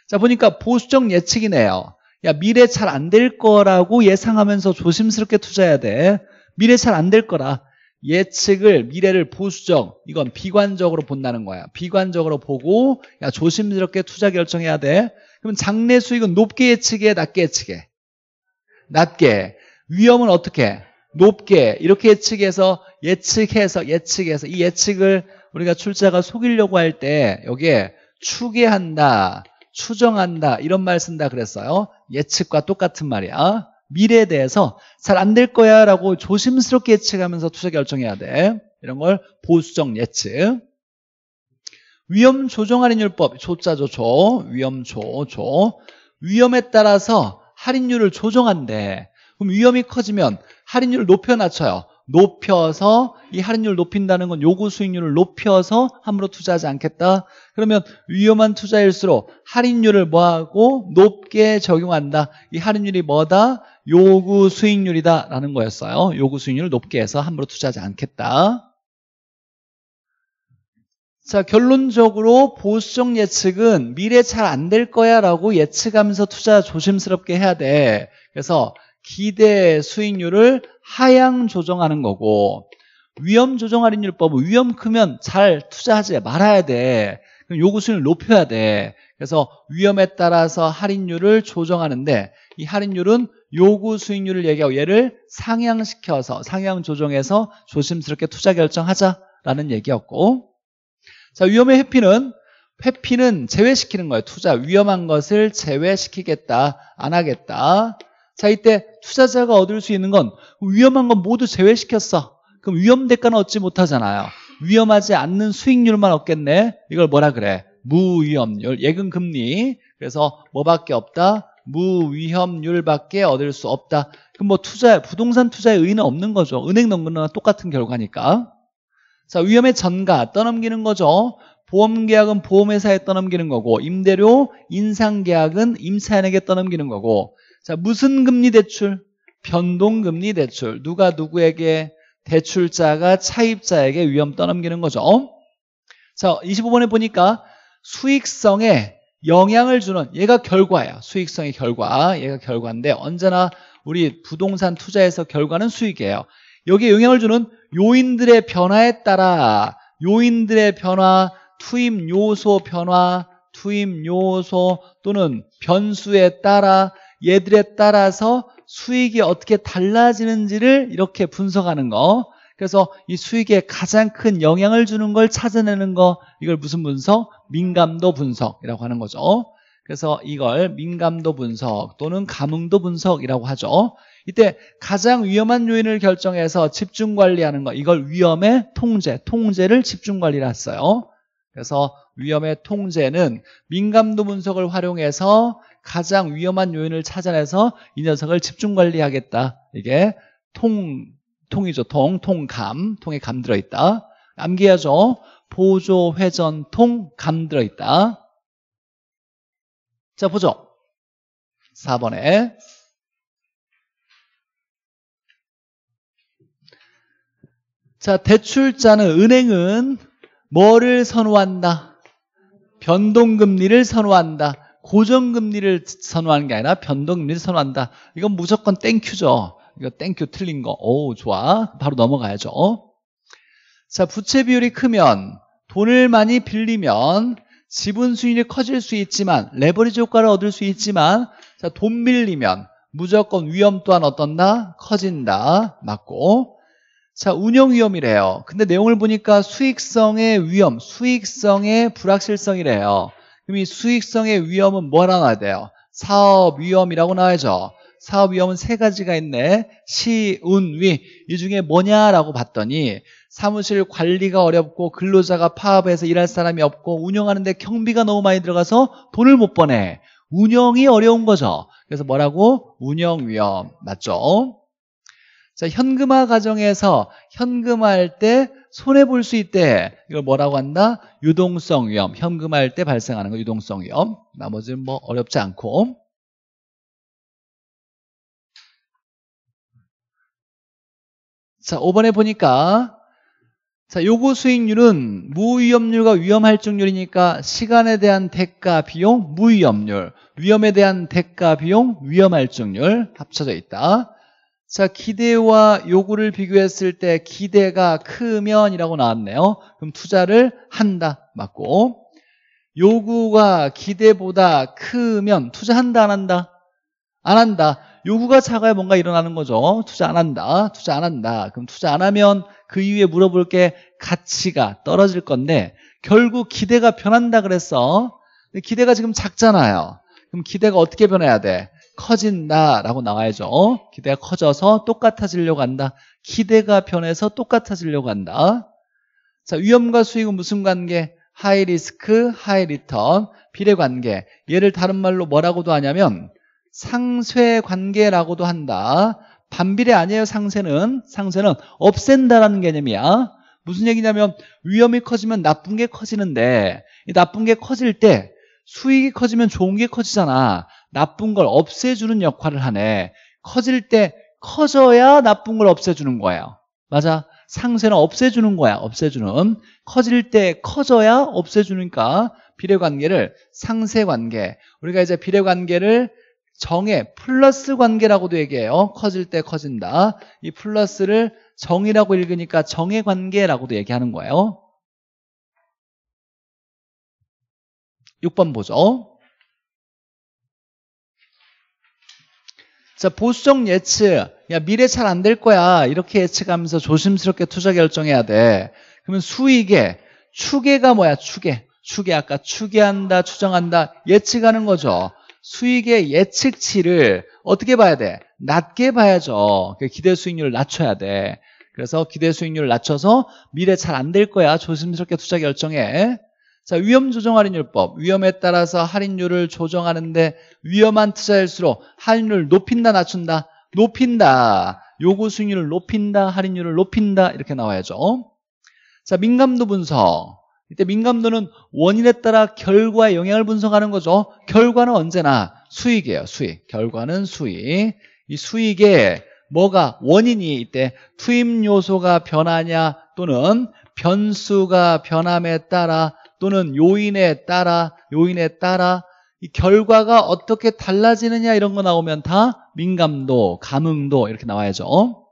자, 보니까 보수적 예측이네요. 야, 미래 잘 안 될 거라고 예상하면서 조심스럽게 투자해야 돼. 미래 잘 안 될 거라. 예측을 미래를 보수적 이건 비관적으로 본다는 거야. 비관적으로 보고 야 조심스럽게 투자 결정해야 돼. 그러면 장래 수익은 높게 예측해 낮게 예측해? 낮게. 위험은 어떻게? 높게. 이렇게 예측해서 예측해서 예측해서 이 예측을 우리가 출자가 속이려고 할 때 여기에 추계한다 추정한다 이런 말 쓴다 그랬어요. 예측과 똑같은 말이야 미래에 대해서 잘 안 될 거야 라고 조심스럽게 예측하면서 투자 결정해야 돼. 이런 걸 보수적 예측. 위험 조정 할인율법 조자죠 조 위험 조조. 위험에 따라서 할인율을 조정한대. 그럼 위험이 커지면 할인율을 높여 낮춰요 높여서 이 할인율을 높인다는 건 요구 수익률을 높여서 함부로 투자하지 않겠다. 그러면 위험한 투자일수록 할인율을 뭐하고 높게 적용한다. 이 할인율이 뭐다? 요구 수익률이다 라는 거였어요. 요구 수익률을 높게 해서 함부로 투자하지 않겠다. 자 결론적으로 보수적 예측은 미래 잘 안 될 거야 라고 예측하면서 투자 조심스럽게 해야 돼. 그래서 기대 수익률을 하향 조정하는 거고 위험 조정 할인율법은 위험 크면 잘 투자하지 말아야 돼. 그럼 요구 수익을 높여야 돼. 그래서 위험에 따라서 할인율을 조정하는데 이 할인율은 요구 수익률을 얘기하고 얘를 상향시켜서 상향 조정해서 조심스럽게 투자 결정하자라는 얘기였고 자 위험의 회피는 회피는 제외시키는 거예요. 투자 위험한 것을 제외시키겠다 안 하겠다. 자 이때 투자자가 얻을 수 있는 건 위험한 건 모두 제외시켰어. 그럼 위험 대가는 얻지 못하잖아요. 위험하지 않는 수익률만 얻겠네. 이걸 뭐라 그래? 무위험률, 예금 금리. 그래서 뭐밖에 없다? 무위험률밖에 얻을 수 없다. 그럼 뭐 투자, 부동산 투자에 의의는 없는 거죠. 은행 넣는 거나 똑같은 결과니까. 자, 위험의 전가, 떠넘기는 거죠. 보험계약은 보험회사에 떠넘기는 거고, 임대료, 인상계약은 임차인에게 떠넘기는 거고, 자, 무슨 금리 대출? 변동금리 대출. 누가 누구에게? 대출자가 차입자에게 위험 떠넘기는 거죠. 자, 25번에 보니까 수익성에 영향을 주는 얘가 결과예요. 수익성의 결과. 얘가 결과인데 언제나 우리 부동산 투자에서 결과는 수익이에요. 여기에 영향을 주는 요인들의 변화에 따라 요인들의 변화, 투입 요소 변화, 투입 요소 또는 변수에 따라 얘들에 따라서 수익이 어떻게 달라지는지를 이렇게 분석하는 거. 그래서 이 수익에 가장 큰 영향을 주는 걸 찾아내는 거. 이걸 무슨 분석? 민감도 분석이라고 하는 거죠. 그래서 이걸 민감도 분석 또는 감흥도 분석이라고 하죠. 이때 가장 위험한 요인을 결정해서 집중 관리하는 거. 이걸 위험의 통제, 통제를 집중 관리를 했어요. 그래서 위험의 통제는 민감도 분석을 활용해서 가장 위험한 요인을 찾아내서 이 녀석을 집중 관리하겠다. 이게 통, 통이죠. 통, 통감. 통에 감 들어있다. 암기하죠. 보조, 회전, 통, 감 들어있다. 자, 보죠. 4번에. 자, 대출자는 은행은 뭐를 선호한다? 변동금리를 선호한다. 고정금리를 선호하는 게 아니라 변동금리를 선호한다. 이건 무조건 thank you죠. 이거 thank you 틀린 거. 오, 좋아. 바로 넘어가야죠. 자, 부채 비율이 크면 돈을 많이 빌리면 지분 수익이 커질 수 있지만 레버리지 효과를 얻을 수 있지만 자, 돈 빌리면 무조건 위험 또한 어떤다? 커진다. 맞고 자, 운영 위험이래요. 근데 내용을 보니까 수익성의 위험, 수익성의 불확실성이래요. 그럼 이 수익성의 위험은 뭐라 나와야 돼요? 사업 위험이라고 나와야죠. 사업 위험은 세 가지가 있네. 시, 운, 위. 이 중에 뭐냐라고 봤더니 사무실 관리가 어렵고 근로자가 파업해서 일할 사람이 없고 운영하는데 경비가 너무 많이 들어가서 돈을 못 버네. 운영이 어려운 거죠. 그래서 뭐라고? 운영 위험. 맞죠? 자, 현금화 과정에서 현금화할 때 손해 볼 수 있대. 이걸 뭐라고 한다? 유동성 위험. 현금화할 때 발생하는 거 유동성 위험. 나머지는 뭐 어렵지 않고. 자, 5번에 보니까 자, 요구 수익률은 무위험률과 위험할증률이니까 시간에 대한 대가 비용 무위험률, 위험에 대한 대가 비용 위험할증률 합쳐져 있다. 자, 기대와 요구를 비교했을 때 기대가 크면이라고 나왔네요. 그럼 투자를 한다. 맞고. 요구가 기대보다 크면 투자한다 안 한다? 안 한다. 요구가 작아야 뭔가 일어나는 거죠. 투자 안 한다. 투자 안 한다. 그럼 투자 안 하면 그 이후에 물어볼 게 가치가 떨어질 건데 결국 기대가 변한다 그랬어. 기대가 지금 작잖아요. 그럼 기대가 어떻게 변해야 돼? 커진다라고 나와야죠. 기대가 커져서 똑같아지려고 한다. 기대가 변해서 똑같아지려고 한다. 자, 위험과 수익은 무슨 관계? High risk, high return, 비례 관계. 얘를 다른 말로 뭐라고도 하냐면 상쇄 관계라고도 한다. 반비례 아니에요, 상쇄는. 상쇄는 없앤다라는 개념이야. 무슨 얘기냐면 위험이 커지면 나쁜 게 커지는데 이 나쁜 게 커질 때 수익이 커지면 좋은 게 커지잖아. 나쁜 걸 없애주는 역할을 하네. 커질 때 커져야 나쁜 걸 없애주는 거예요. 맞아. 상세는 없애주는 거야. 없애주는. 커질 때 커져야 없애주니까 비례관계를 상세관계. 우리가 이제 비례관계를 정의 플러스 관계라고도 얘기해요. 커질 때 커진다. 이 플러스를 정이라고 읽으니까 정의 관계라고도 얘기하는 거예요. 6번 보죠. 자, 보수적 예측. 야, 미래 잘 안 될 거야. 이렇게 예측하면서 조심스럽게 투자 결정해야 돼. 그러면 수익의 추계가 뭐야? 추계. 추계. 아까 추계한다, 추정한다. 예측하는 거죠. 수익의 예측치를 어떻게 봐야 돼? 낮게 봐야죠. 그 기대 수익률을 낮춰야 돼. 그래서 기대 수익률을 낮춰서 미래 잘 안 될 거야. 조심스럽게 투자 결정해. 자, 위험 조정 할인율법. 위험에 따라서 할인율을 조정하는데 위험한 투자일수록 할인율을 높인다, 낮춘다? 높인다. 요구 수익률을 높인다, 할인율을 높인다. 이렇게 나와야죠. 자, 민감도 분석. 이때 민감도는 원인에 따라 결과에 영향을 분석하는 거죠. 결과는 언제나 수익이에요. 수익. 결과는 수익. 이 수익에 뭐가 원인이 이때 투입 요소가 변하냐 또는 변수가 변함에 따라 또는 요인에 따라 요인에 따라 이 결과가 어떻게 달라지느냐 이런 거 나오면 다 민감도, 감응도 이렇게 나와야죠.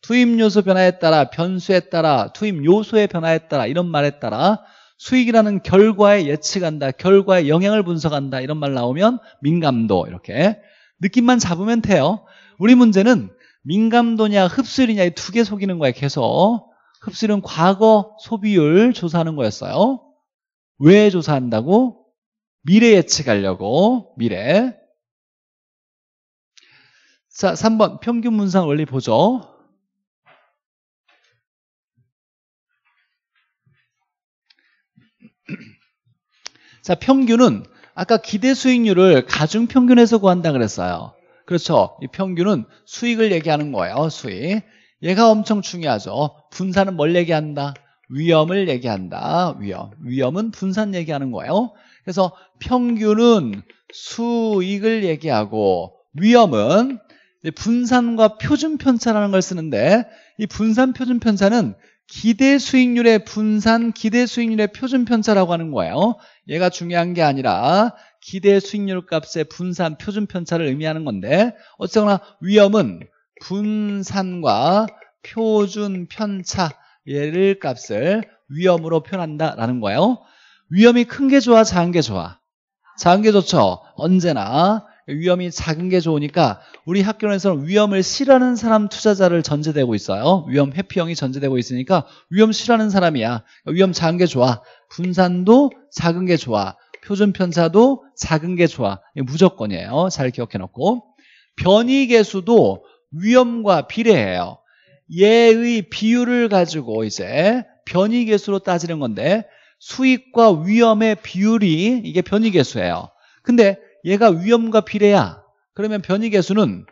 투입 요소 변화에 따라 변수에 따라 투입 요소의 변화에 따라 이런 말에 따라 수익이라는 결과에 예측한다 결과에 영향을 분석한다 이런 말 나오면 민감도 이렇게 느낌만 잡으면 돼요. 우리 문제는 민감도냐 흡수율이냐 이 두 개 속이는 거예요 계속. 흡수율은 과거 소비율 조사하는 거였어요 왜 조사한다고? 미래 예측하려고 미래 자 3번 평균 분산 원리 보죠 [CLEARS THROAT] 자, 평균은 아까 기대 수익률을 가중 평균에서 구한다 그랬어요. 그렇죠. 이 평균은 수익을 얘기하는 거예요. 수익. 얘가 엄청 중요하죠. 분산은 뭘 얘기한다? 위험을 얘기한다. 위험. 위험은 분산 얘기하는 거예요. 그래서 평균은 수익을 얘기하고 위험은 분산과 표준 편차라는 걸 쓰는데 이 분산 표준 편차는 기대 수익률의 분산, 기대 수익률의 표준 편차라고 하는 거예요. 얘가 중요한 게 아니라 기대 수익률 값의 분산, 표준 편차를 의미하는 건데 어쨌거나 위험은 분산과 표준 편차 얘를 값을 위험으로 표현한다라는 거예요. 위험이 큰 게 좋아, 작은 게 좋아? 작은 게 좋죠. 언제나 위험이 작은 게 좋으니까 우리 학교에서는 위험을 싫어하는 사람 투자자를 전제되고 있어요. 위험 회피형이 전제되고 있으니까 위험 싫어하는 사람이야. 위험 작은 게 좋아. 분산도 작은 게 좋아. 표준 편차도 작은 게 좋아. 무조건이에요. 잘 기억해 놓고. 변이계수도 위험과 비례해요. 얘의 비율을 가지고 이제 변이계수로 따지는 건데 수익과 위험의 비율이 이게 변이계수예요. 근데 얘가 위험과 비례야. 그러면 변이계수는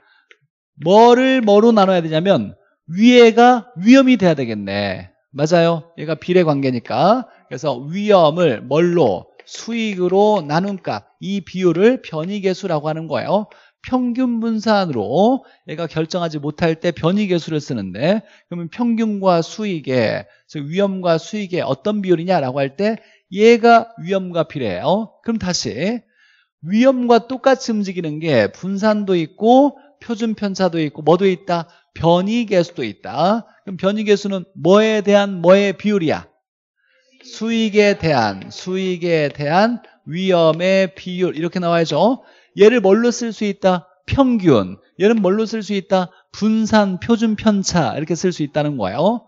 뭐를 뭐로 나눠야 되냐면 위에가 위험이 돼야 되겠네. 맞아요. 얘가 비례 관계니까. 그래서 위험을 뭘로 수익으로 나눈 값, 이 비율을 변이계수라고 하는 거예요. 평균 분산으로 얘가 결정하지 못할 때 변이 계수를 쓰는데 그러면 평균과 수익의 즉 위험과 수익의 어떤 비율이냐라고 할 때 얘가 위험과 비례해요. 그럼 다시 위험과 똑같이 움직이는 게 분산도 있고 표준 편차도 있고 뭐도 있다? 변이 계수도 있다. 그럼 변이 계수는 뭐에 대한 뭐의 비율이야? 수익에 대한 수익에 대한 위험의 비율 이렇게 나와야죠. 얘를 뭘로 쓸 수 있다? 평균. 얘는 뭘로 쓸 수 있다? 분산, 표준 편차 이렇게 쓸 수 있다는 거예요.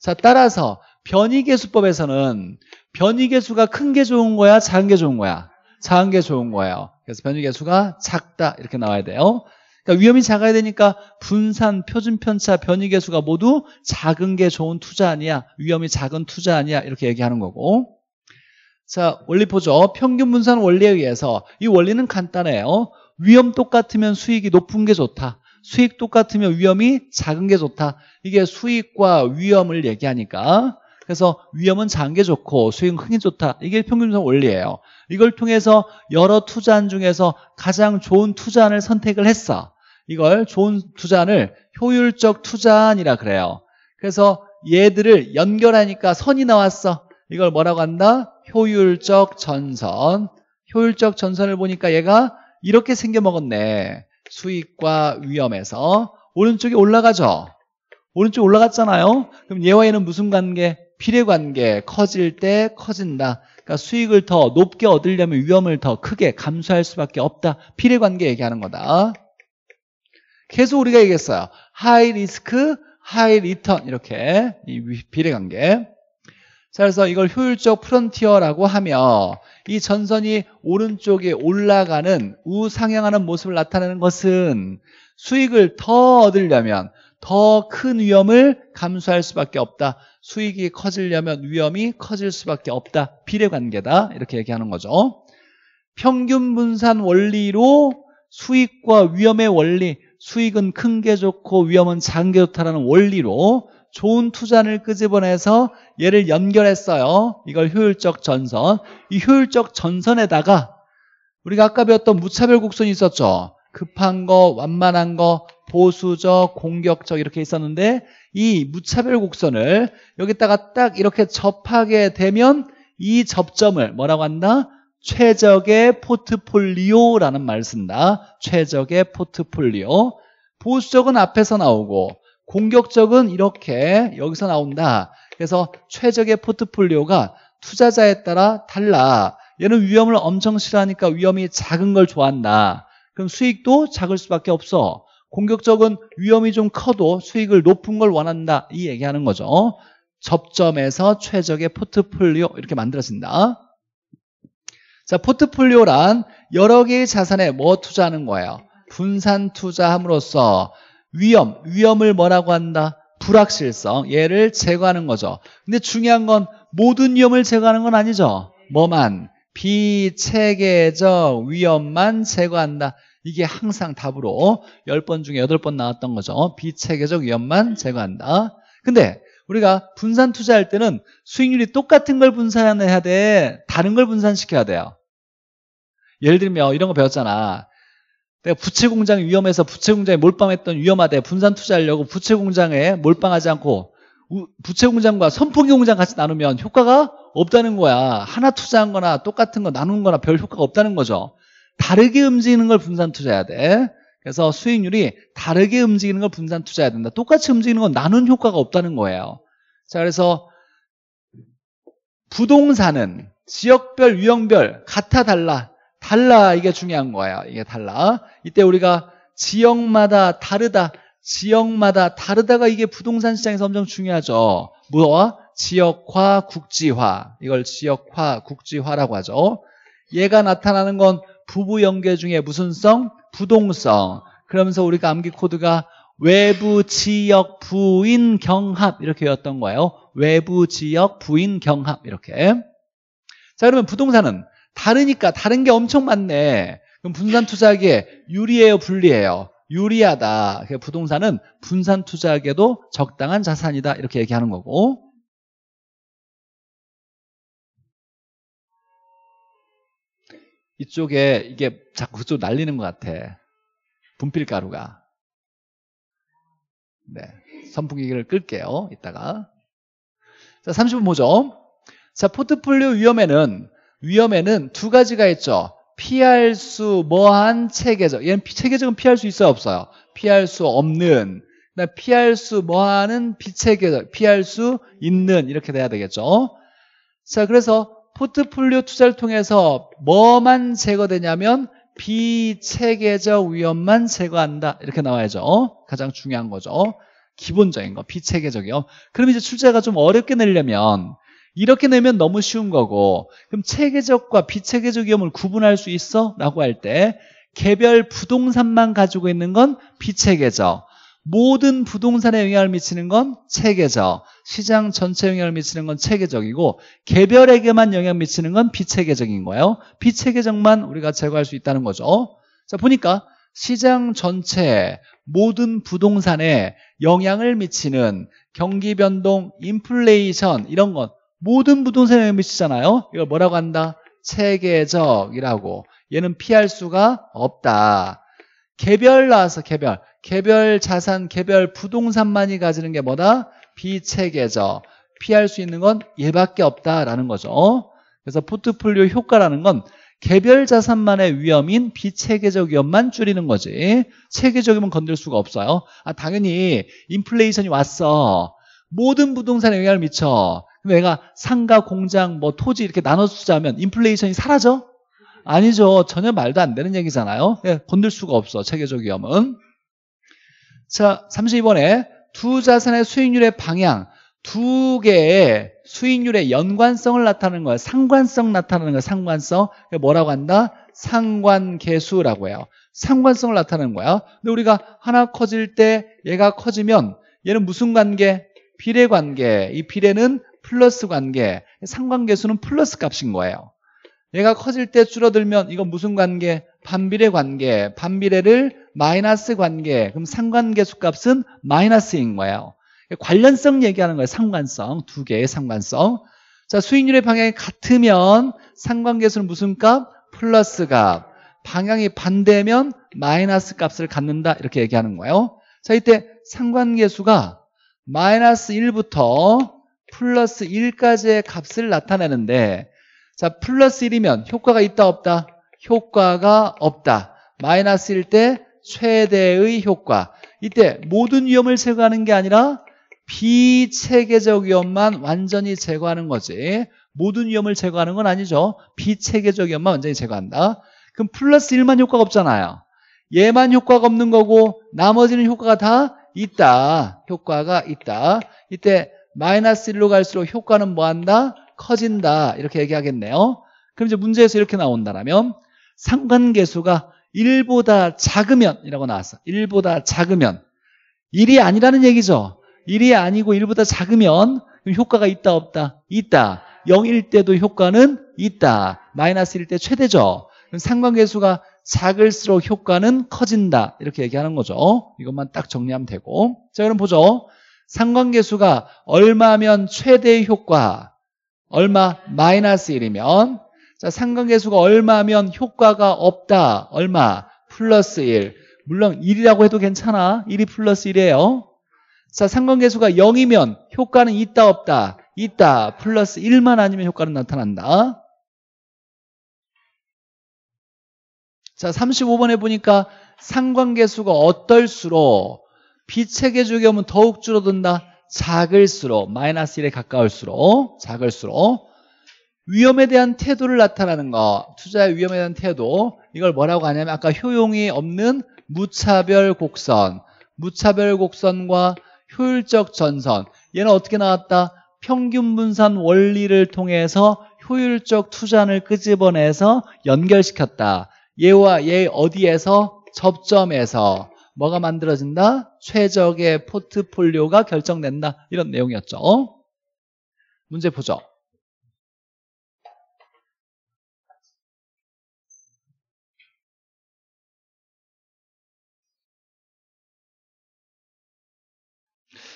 자, 따라서 변이계수법에서는 변이계수가 큰 게 좋은 거야, 작은 게 좋은 거야? 작은 게 좋은 거예요. 그래서 변이계수가 작다 이렇게 나와야 돼요. 그러니까 위험이 작아야 되니까 분산, 표준 편차, 변이계수가 모두 작은 게 좋은 투자 아니야. 위험이 작은 투자 아니야. 이렇게 얘기하는 거고. 자, 원리 보죠. 평균 분산 원리에 의해서 이 원리는 간단해요. 위험 똑같으면 수익이 높은 게 좋다. 수익 똑같으면 위험이 작은 게 좋다. 이게 수익과 위험을 얘기하니까 그래서 위험은 작은 게 좋고 수익은 큰 게 좋다. 이게 평균 분산 원리예요. 이걸 통해서 여러 투자안 중에서 가장 좋은 투자안을 선택을 했어. 이걸 좋은 투자안을 효율적 투자안이라 그래요. 그래서 얘들을 연결하니까 선이 나왔어. 이걸 뭐라고 한다? 효율적 전선. 효율적 전선을 보니까 얘가 이렇게 생겨먹었네. 수익과 위험에서 오른쪽에 올라가죠. 오른쪽 올라갔잖아요. 그럼 얘와 얘는 무슨 관계? 비례관계. 커질 때 커진다. 그러니까 수익을 더 높게 얻으려면 위험을 더 크게 감수할 수밖에 없다. 비례관계 얘기하는 거다. 계속 우리가 얘기했어요. High risk, high return 이렇게 이 비례관계. 자, 그래서 이걸 효율적 frontier라고 하며 이 전선이 오른쪽에 올라가는 우상향하는 모습을 나타내는 것은 수익을 더 얻으려면 더 큰 위험을 감수할 수밖에 없다. 수익이 커지려면 위험이 커질 수밖에 없다. 비례관계다. 이렇게 얘기하는 거죠. 평균 분산 원리로 수익과 위험의 원리, 수익은 큰 게 좋고 위험은 작은 게 좋다라는 원리로 좋은 투자를 끄집어내서 얘를 연결했어요. 이걸 효율적 전선. 이 효율적 전선에다가 우리가 아까 배웠던 무차별 곡선이 있었죠. 급한 거, 완만한 거, 보수적, 공격적 이렇게 있었는데 이 무차별 곡선을 여기다가 딱 이렇게 접하게 되면 이 접점을 뭐라고 한다? 최적의 포트폴리오라는 말을 쓴다. 최적의 포트폴리오. 보수적은 앞에서 나오고 공격적은 이렇게 여기서 나온다. 그래서 최적의 포트폴리오가 투자자에 따라 달라. 얘는 위험을 엄청 싫어하니까 위험이 작은 걸 좋아한다. 그럼 수익도 작을 수밖에 없어. 공격적은 위험이 좀 커도 수익을 높은 걸 원한다. 이 얘기하는 거죠. 접점에서 최적의 포트폴리오 이렇게 만들어진다. 자, 포트폴리오란 여러 개의 자산에 뭐 투자하는 거예요? 분산 투자함으로써 위험, 위험을 뭐라고 한다? 불확실성, 얘를 제거하는 거죠. 근데 중요한 건 모든 위험을 제거하는 건 아니죠. 뭐만? 비체계적 위험만 제거한다. 이게 항상 답으로 10번 중에 8번 나왔던 거죠. 비체계적 위험만 제거한다. 근데 우리가 분산 투자할 때는 수익률이 똑같은 걸 분산해야 돼? 다른 걸 분산시켜야 돼요. 예를 들면 이런 거 배웠잖아. 내가 부채 공장이 위험해서 부채 공장에 몰빵했던 위험하대 분산 투자하려고 부채 공장에 몰빵하지 않고 부채 공장과 선풍기 공장 같이 나누면 효과가 없다는 거야. 하나 투자한 거나 똑같은 거 나눈 거나 별 효과가 없다는 거죠. 다르게 움직이는 걸 분산 투자해야 돼. 그래서 수익률이 다르게 움직이는 걸 분산 투자해야 된다. 똑같이 움직이는 건 나눈 효과가 없다는 거예요. 자, 그래서 부동산은 지역별, 유형별 같아 달라. 달라 이게 중요한 거예요. 이게 달라. 이때 우리가 지역마다 다르다. 지역마다 다르다가 이게 부동산 시장에서 엄청 중요하죠. 뭐와? 지역화, 국지화. 이걸 지역화, 국지화라고 하죠. 얘가 나타나는 건 부부 연계 중에 무슨 성? 부동성. 그러면서 우리가 암기 코드가 외부 지역 부인 경합 이렇게 였던 거예요. 외부 지역 부인 경합 이렇게. 자 그러면 부동산은 다르니까 다른 게 엄청 많네. 그럼 분산 투자하기에 유리해요, 불리해요? 유리하다. 부동산은 분산 투자하기에도 적당한 자산이다. 이렇게 얘기하는 거고. 이쪽에 이게 자꾸 그쪽 날리는 것 같아. 분필가루가. 네. 선풍기를 끌게요. 이따가. 자, 30분 보죠. 자, 포트폴리오 위험에는 위험에는 두 가지가 있죠. 피할 수 뭐한 체계적. 얘는 체계적은 피할 수 있어요, 없어요? 피할 수 없는. 피할 수 뭐하는 비체계적. 피할 수 있는 이렇게 돼야 되겠죠. 자, 그래서 포트폴리오 투자를 통해서 뭐만 제거되냐면 비체계적 위험만 제거한다. 이렇게 나와야죠. 가장 중요한 거죠. 기본적인 거, 비체계적이요. 그럼 이제 출제가 좀 어렵게 내려면 이렇게 내면 너무 쉬운 거고 그럼 체계적과 비체계적 위험을 구분할 수 있어? 라고 할 때 개별 부동산만 가지고 있는 건 비체계적. 모든 부동산에 영향을 미치는 건 체계적. 시장 전체 영향을 미치는 건 체계적이고 개별에게만 영향 미치는 건 비체계적인 거예요. 비체계적만 우리가 제거할 수 있다는 거죠. 자 보니까 시장 전체 모든 부동산에 영향을 미치는 경기 변동, 인플레이션 이런 것 모든 부동산에 영향 미치잖아요. 이걸 뭐라고 한다? 체계적이라고. 얘는 피할 수가 없다. 개별 나와서 개별. 개별 자산, 개별 부동산만이 가지는 게 뭐다? 비체계적. 피할 수 있는 건 얘밖에 없다라는 거죠. 그래서 포트폴리오 효과라는 건 개별 자산만의 위험인 비체계적 위험만 줄이는 거지. 체계적이면 건들 수가 없어요. 아, 당연히 인플레이션이 왔어. 모든 부동산에 영향을 미쳐. 내가 상가, 공장, 뭐 토지 이렇게 나눠 쓰자면 인플레이션이 사라져? 아니죠. 전혀 말도 안 되는 얘기잖아요. 예, 건들 수가 없어. 체계적 위험은. 자, 32번에 두 자산의 수익률의 방향, 두 개의 수익률의 연관성을 나타내는 거예요. 상관성 나타내는 거예요. 상관성. 뭐라고 한다? 상관계수라고 해요. 상관성을 나타내는 거야. 근데 우리가 하나 커질 때 얘가 커지면 얘는 무슨 관계? 비례 관계. 이 비례는 플러스 관계. 상관계수는 플러스 값인 거예요. 얘가 커질 때 줄어들면 이건 무슨 관계? 반비례 관계. 반비례를 마이너스 관계. 그럼 상관계수 값은 마이너스인 거예요. 관련성 얘기하는 거예요. 상관성. 두 개의 상관성. 자, 수익률의 방향이 같으면 상관계수는 무슨 값? 플러스 값. 방향이 반대면 마이너스 값을 갖는다. 이렇게 얘기하는 거예요. 자, 이때 상관계수가 마이너스 1부터 플러스 1까지의 값을 나타내는데 자 플러스 1이면 효과가 있다 없다? 효과가 없다. 마이너스일 때 최대의 효과. 이때 모든 위험을 제거하는 게 아니라 비체계적 위험만 완전히 제거하는 거지. 모든 위험을 제거하는 건 아니죠. 비체계적 위험만 완전히 제거한다. 그럼 플러스 1만 효과가 없잖아요. 얘만 효과가 없는 거고 나머지는 효과가 다 있다. 효과가 있다. 이때 마이너스 1로 갈수록 효과는 뭐한다? 커진다. 이렇게 얘기하겠네요. 그럼 이제 문제에서 이렇게 나온다면 상관계수가 1보다 작으면 이라고 나왔어. 1보다 작으면 1이 아니라는 얘기죠. 1이 아니고 1보다 작으면 효과가 있다 없다? 있다. 0일 때도 효과는 있다. 마이너스 1때 최대죠. 상관계수가 작을수록 효과는 커진다. 이렇게 얘기하는 거죠. 이것만 딱 정리하면 되고. 자, 그럼 보죠. 상관계수가 얼마면 최대의 효과? 얼마? 마이너스 1이면 자, 상관계수가 얼마면 효과가 없다? 얼마? 플러스 1. 물론 1이라고 해도 괜찮아. 1이 플러스 1이에요. 자, 상관계수가 0이면 효과는 있다 없다? 있다. 플러스 1만 아니면 효과는 나타난다. 자, 35번에 보니까 상관계수가 어떨수록 비체계적 위험은 더욱 줄어든다. 작을수록 마이너스 1에 가까울수록 작을수록. 위험에 대한 태도를 나타나는 거 투자의 위험에 대한 태도. 이걸 뭐라고 하냐면 아까 효용이 없는 무차별 곡선. 무차별 곡선과 효율적 전선. 얘는 어떻게 나왔다? 평균 분산 원리를 통해서 효율적 투자를 끄집어내서 연결시켰다. 얘와 얘 어디에서? 접점에서 뭐가 만들어진다? 최적의 포트폴리오가 결정된다. 이런 내용이었죠. 문제 보죠.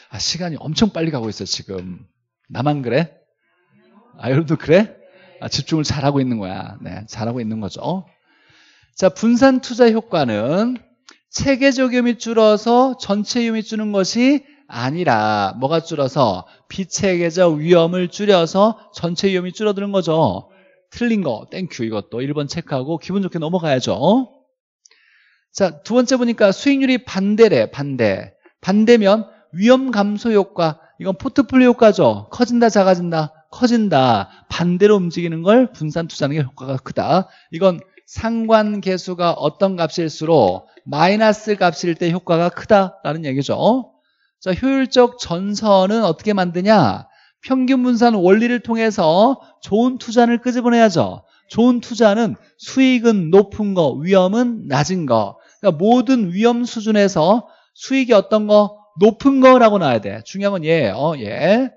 아, 시간이 엄청 빨리 가고 있어 지금. 나만 그래? 아, 여러분도 그래? 아, 집중을 잘하고 있는 거야. 네, 잘하고 있는 거죠. 자, 분산 투자 효과는 체계적 위험이 줄어서 전체 위험이 줄는 것이 아니라 뭐가 줄어서 비체계적 위험을 줄여서 전체 위험이 줄어드는 거죠. 틀린 거 thank you 이것도 1번 체크하고 기분 좋게 넘어가야죠. 자, 두 번째 보니까 수익률이 반대래 반대. 반대면 위험 감소 효과 이건 포트폴리오 효과죠. 커진다 작아진다 커진다 반대로 움직이는 걸 분산 투자하는 게 효과가 크다. 이건 상관계수가 어떤 값일수록 마이너스 값일 때 효과가 크다라는 얘기죠. 자, 효율적 전선은 어떻게 만드냐? 평균 분산 원리를 통해서 좋은 투자를 끄집어내야죠. 좋은 투자는 수익은 높은 거, 위험은 낮은 거. 그러니까 모든 위험 수준에서 수익이 어떤 거? 높은 거라고 나와야 돼. 중요한 건 얘예요. 얘.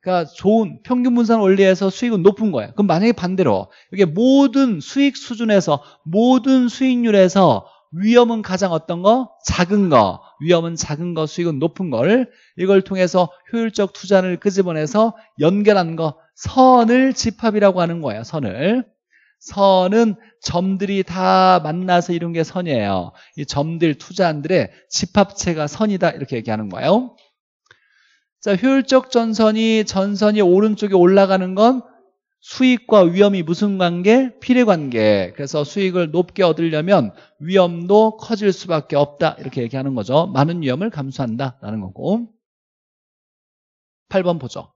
그러니까 좋은 평균 분산 원리에서 수익은 높은 거예요. 그럼 만약에 반대로 이게 모든 수익 수준에서 모든 수익률에서 위험은 가장 어떤 거? 작은 거. 위험은 작은 거, 수익은 높은 걸 이걸 통해서 효율적 투자를 끄집어내서 연결한 거 선을 집합이라고 하는 거예요. 선을. 선은 점들이 다 만나서 이룬 게 선이에요. 이 점들 투자한들의 집합체가 선이다 이렇게 얘기하는 거예요. 자, 효율적 전선이 전선이 오른쪽에 올라가는 건 수익과 위험이 무슨 관계? 필의 관계. 그래서 수익을 높게 얻으려면 위험도 커질 수밖에 없다. 이렇게 얘기하는 거죠. 많은 위험을 감수한다라는 거고. 8번 보죠.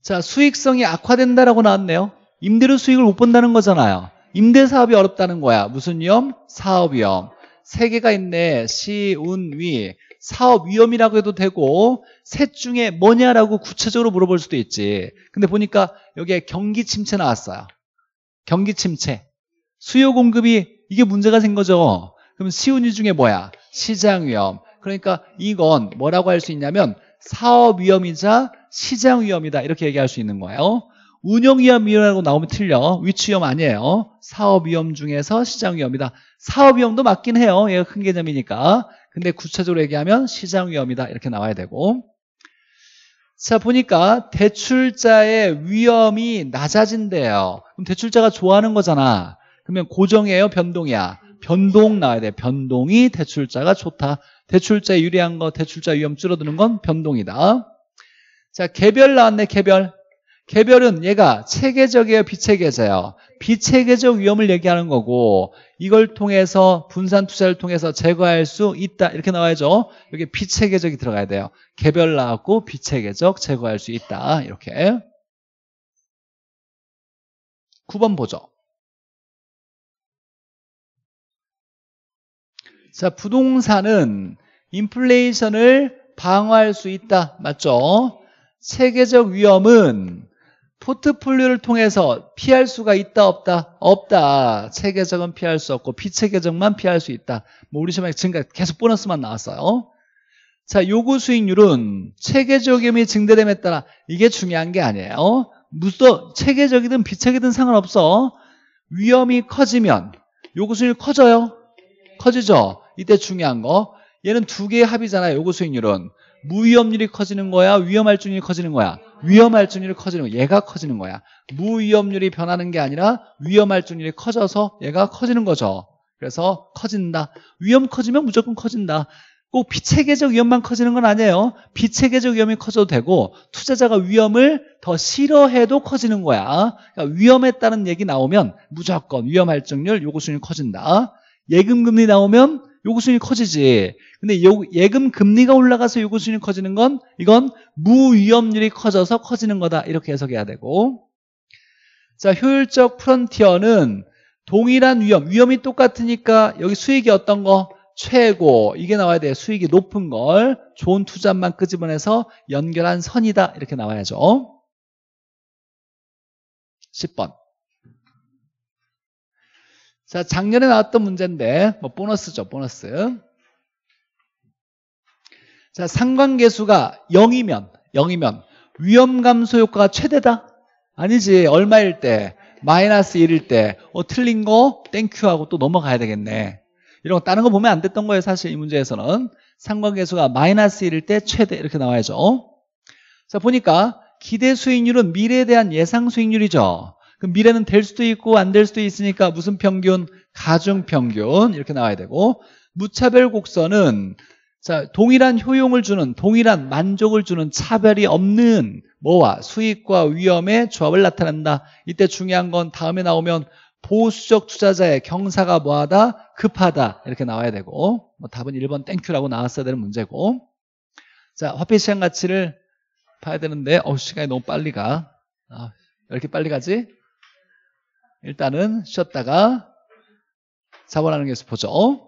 자, 수익성이 악화된다라고 나왔네요. 임대료 수익을 못 본다는 거잖아요. 임대 사업이 어렵다는 거야. 무슨 위험? 사업 위험. 세 개가 있네. 시, 운, 위. 사업 위험이라고 해도 되고 셋 중에 뭐냐라고 구체적으로 물어볼 수도 있지. 근데 보니까 여기에 경기 침체 나왔어요. 경기 침체. 수요 공급이 이게 문제가 생 거죠. 그럼 시운위 중에 뭐야? 시장 위험. 그러니까 이건 뭐라고 할 수 있냐면 사업 위험이자 시장 위험이다 이렇게 얘기할 수 있는 거예요. 운영 위험이라고 나오면 틀려. 위치 위험 아니에요. 사업 위험 중에서 시장 위험이다. 사업 위험도 맞긴 해요. 얘가 큰 개념이니까. 근데 구체적으로 얘기하면 시장 위험이다 이렇게 나와야 되고 자 보니까 대출자의 위험이 낮아진대요 그럼 대출자가 좋아하는 거잖아 그러면 고정이에요 변동이야 변동 나와야 돼 변동이 대출자가 좋다 대출자에 유리한 거 대출자 위험 줄어드는 건 변동이다 자 개별 나왔네 개별 개별은 얘가 체계적이에요 비체계적이에요? 비체계적 위험을 얘기하는 거고 이걸 통해서 분산 투자를 통해서 제거할 수 있다. 이렇게 나와야죠. 여기 비체계적이 들어가야 돼요. 개별 나왔고 비체계적 제거할 수 있다. 이렇게. 9번 보죠. 자 부동산은 인플레이션을 방어할 수 있다. 맞죠? 체계적 위험은 포트폴리오를 통해서 피할 수가 있다 없다? 없다. 체계적은 피할 수 없고 비체계적만 피할 수 있다. 뭐 우리 시험에 지금까지 계속 보너스만 나왔어요. 자, 요구 수익률은 체계적임이 증대됨에 따라 이게 중요한 게 아니에요. 무슨 체계적이든 비체계든 상관없어. 위험이 커지면 요구 수익률 커져요? 커지죠? 이때 중요한 거. 얘는 두 개의 합이잖아요. 요구 수익률은. 무위험률이 커지는 거야? 위험할증률이 커지는 거야? 위험할증률이 커지는 거야. 얘가 커지는 거야. 무위험률이 변하는 게 아니라 위험할증률이 커져서 얘가 커지는 거죠. 그래서 커진다. 위험 커지면 무조건 커진다. 꼭 비체계적 위험만 커지는 건 아니에요. 비체계적 위험이 커져도 되고 투자자가 위험을 더 싫어해도 커지는 거야. 그러니까 위험에 따른 얘기 나오면 무조건 위험 할증률 요구수율이 커진다. 예금 금리 나오면 요구수익이 커지지. 근데 예금 금리가 올라가서 요구수익이 커지는 건 이건 무위험률이 커져서 커지는 거다. 이렇게 해석해야 되고. 자, 효율적 프런티어는 동일한 위험, 위험이 똑같으니까 여기 수익이 어떤 거? 최고. 이게 나와야 돼. 수익이 높은 걸 좋은 투자만 끄집어내서 연결한 선이다. 이렇게 나와야죠. 10번. 자, 작년에 나왔던 문제인데, 뭐, 보너스죠, 보너스. 자, 상관계수가 0이면, 0이면, 위험 감소 효과가 최대다? 아니지, 얼마일 때? 마이너스 1일 때, 어, 틀린 거, thank you 하고 또 넘어가야 되겠네. 이런 거, 다른 거 보면 안 됐던 거예요, 사실 이 문제에서는. 상관계수가 마이너스 1일 때 최대, 이렇게 나와야죠. 자, 보니까, 기대 수익률은 미래에 대한 예상 수익률이죠. 그럼 미래는 될 수도 있고 안 될 수도 있으니까 무슨 평균? 가중 평균 이렇게 나와야 되고 무차별 곡선은 자 동일한 효용을 주는 동일한 만족을 주는 차별이 없는 뭐와 수익과 위험의 조합을 나타낸다. 이때 중요한 건 다음에 나오면 보수적 투자자의 경사가 뭐하다? 급하다. 이렇게 나와야 되고 뭐 답은 1번 thank you라고 나왔어야 되는 문제고 자 화폐 시장 가치를 봐야 되는데 어 시간이 너무 빨리 가. 아, 왜 이렇게 빨리 가지? 일단은 쉬었다가 자본하는 계속 보죠.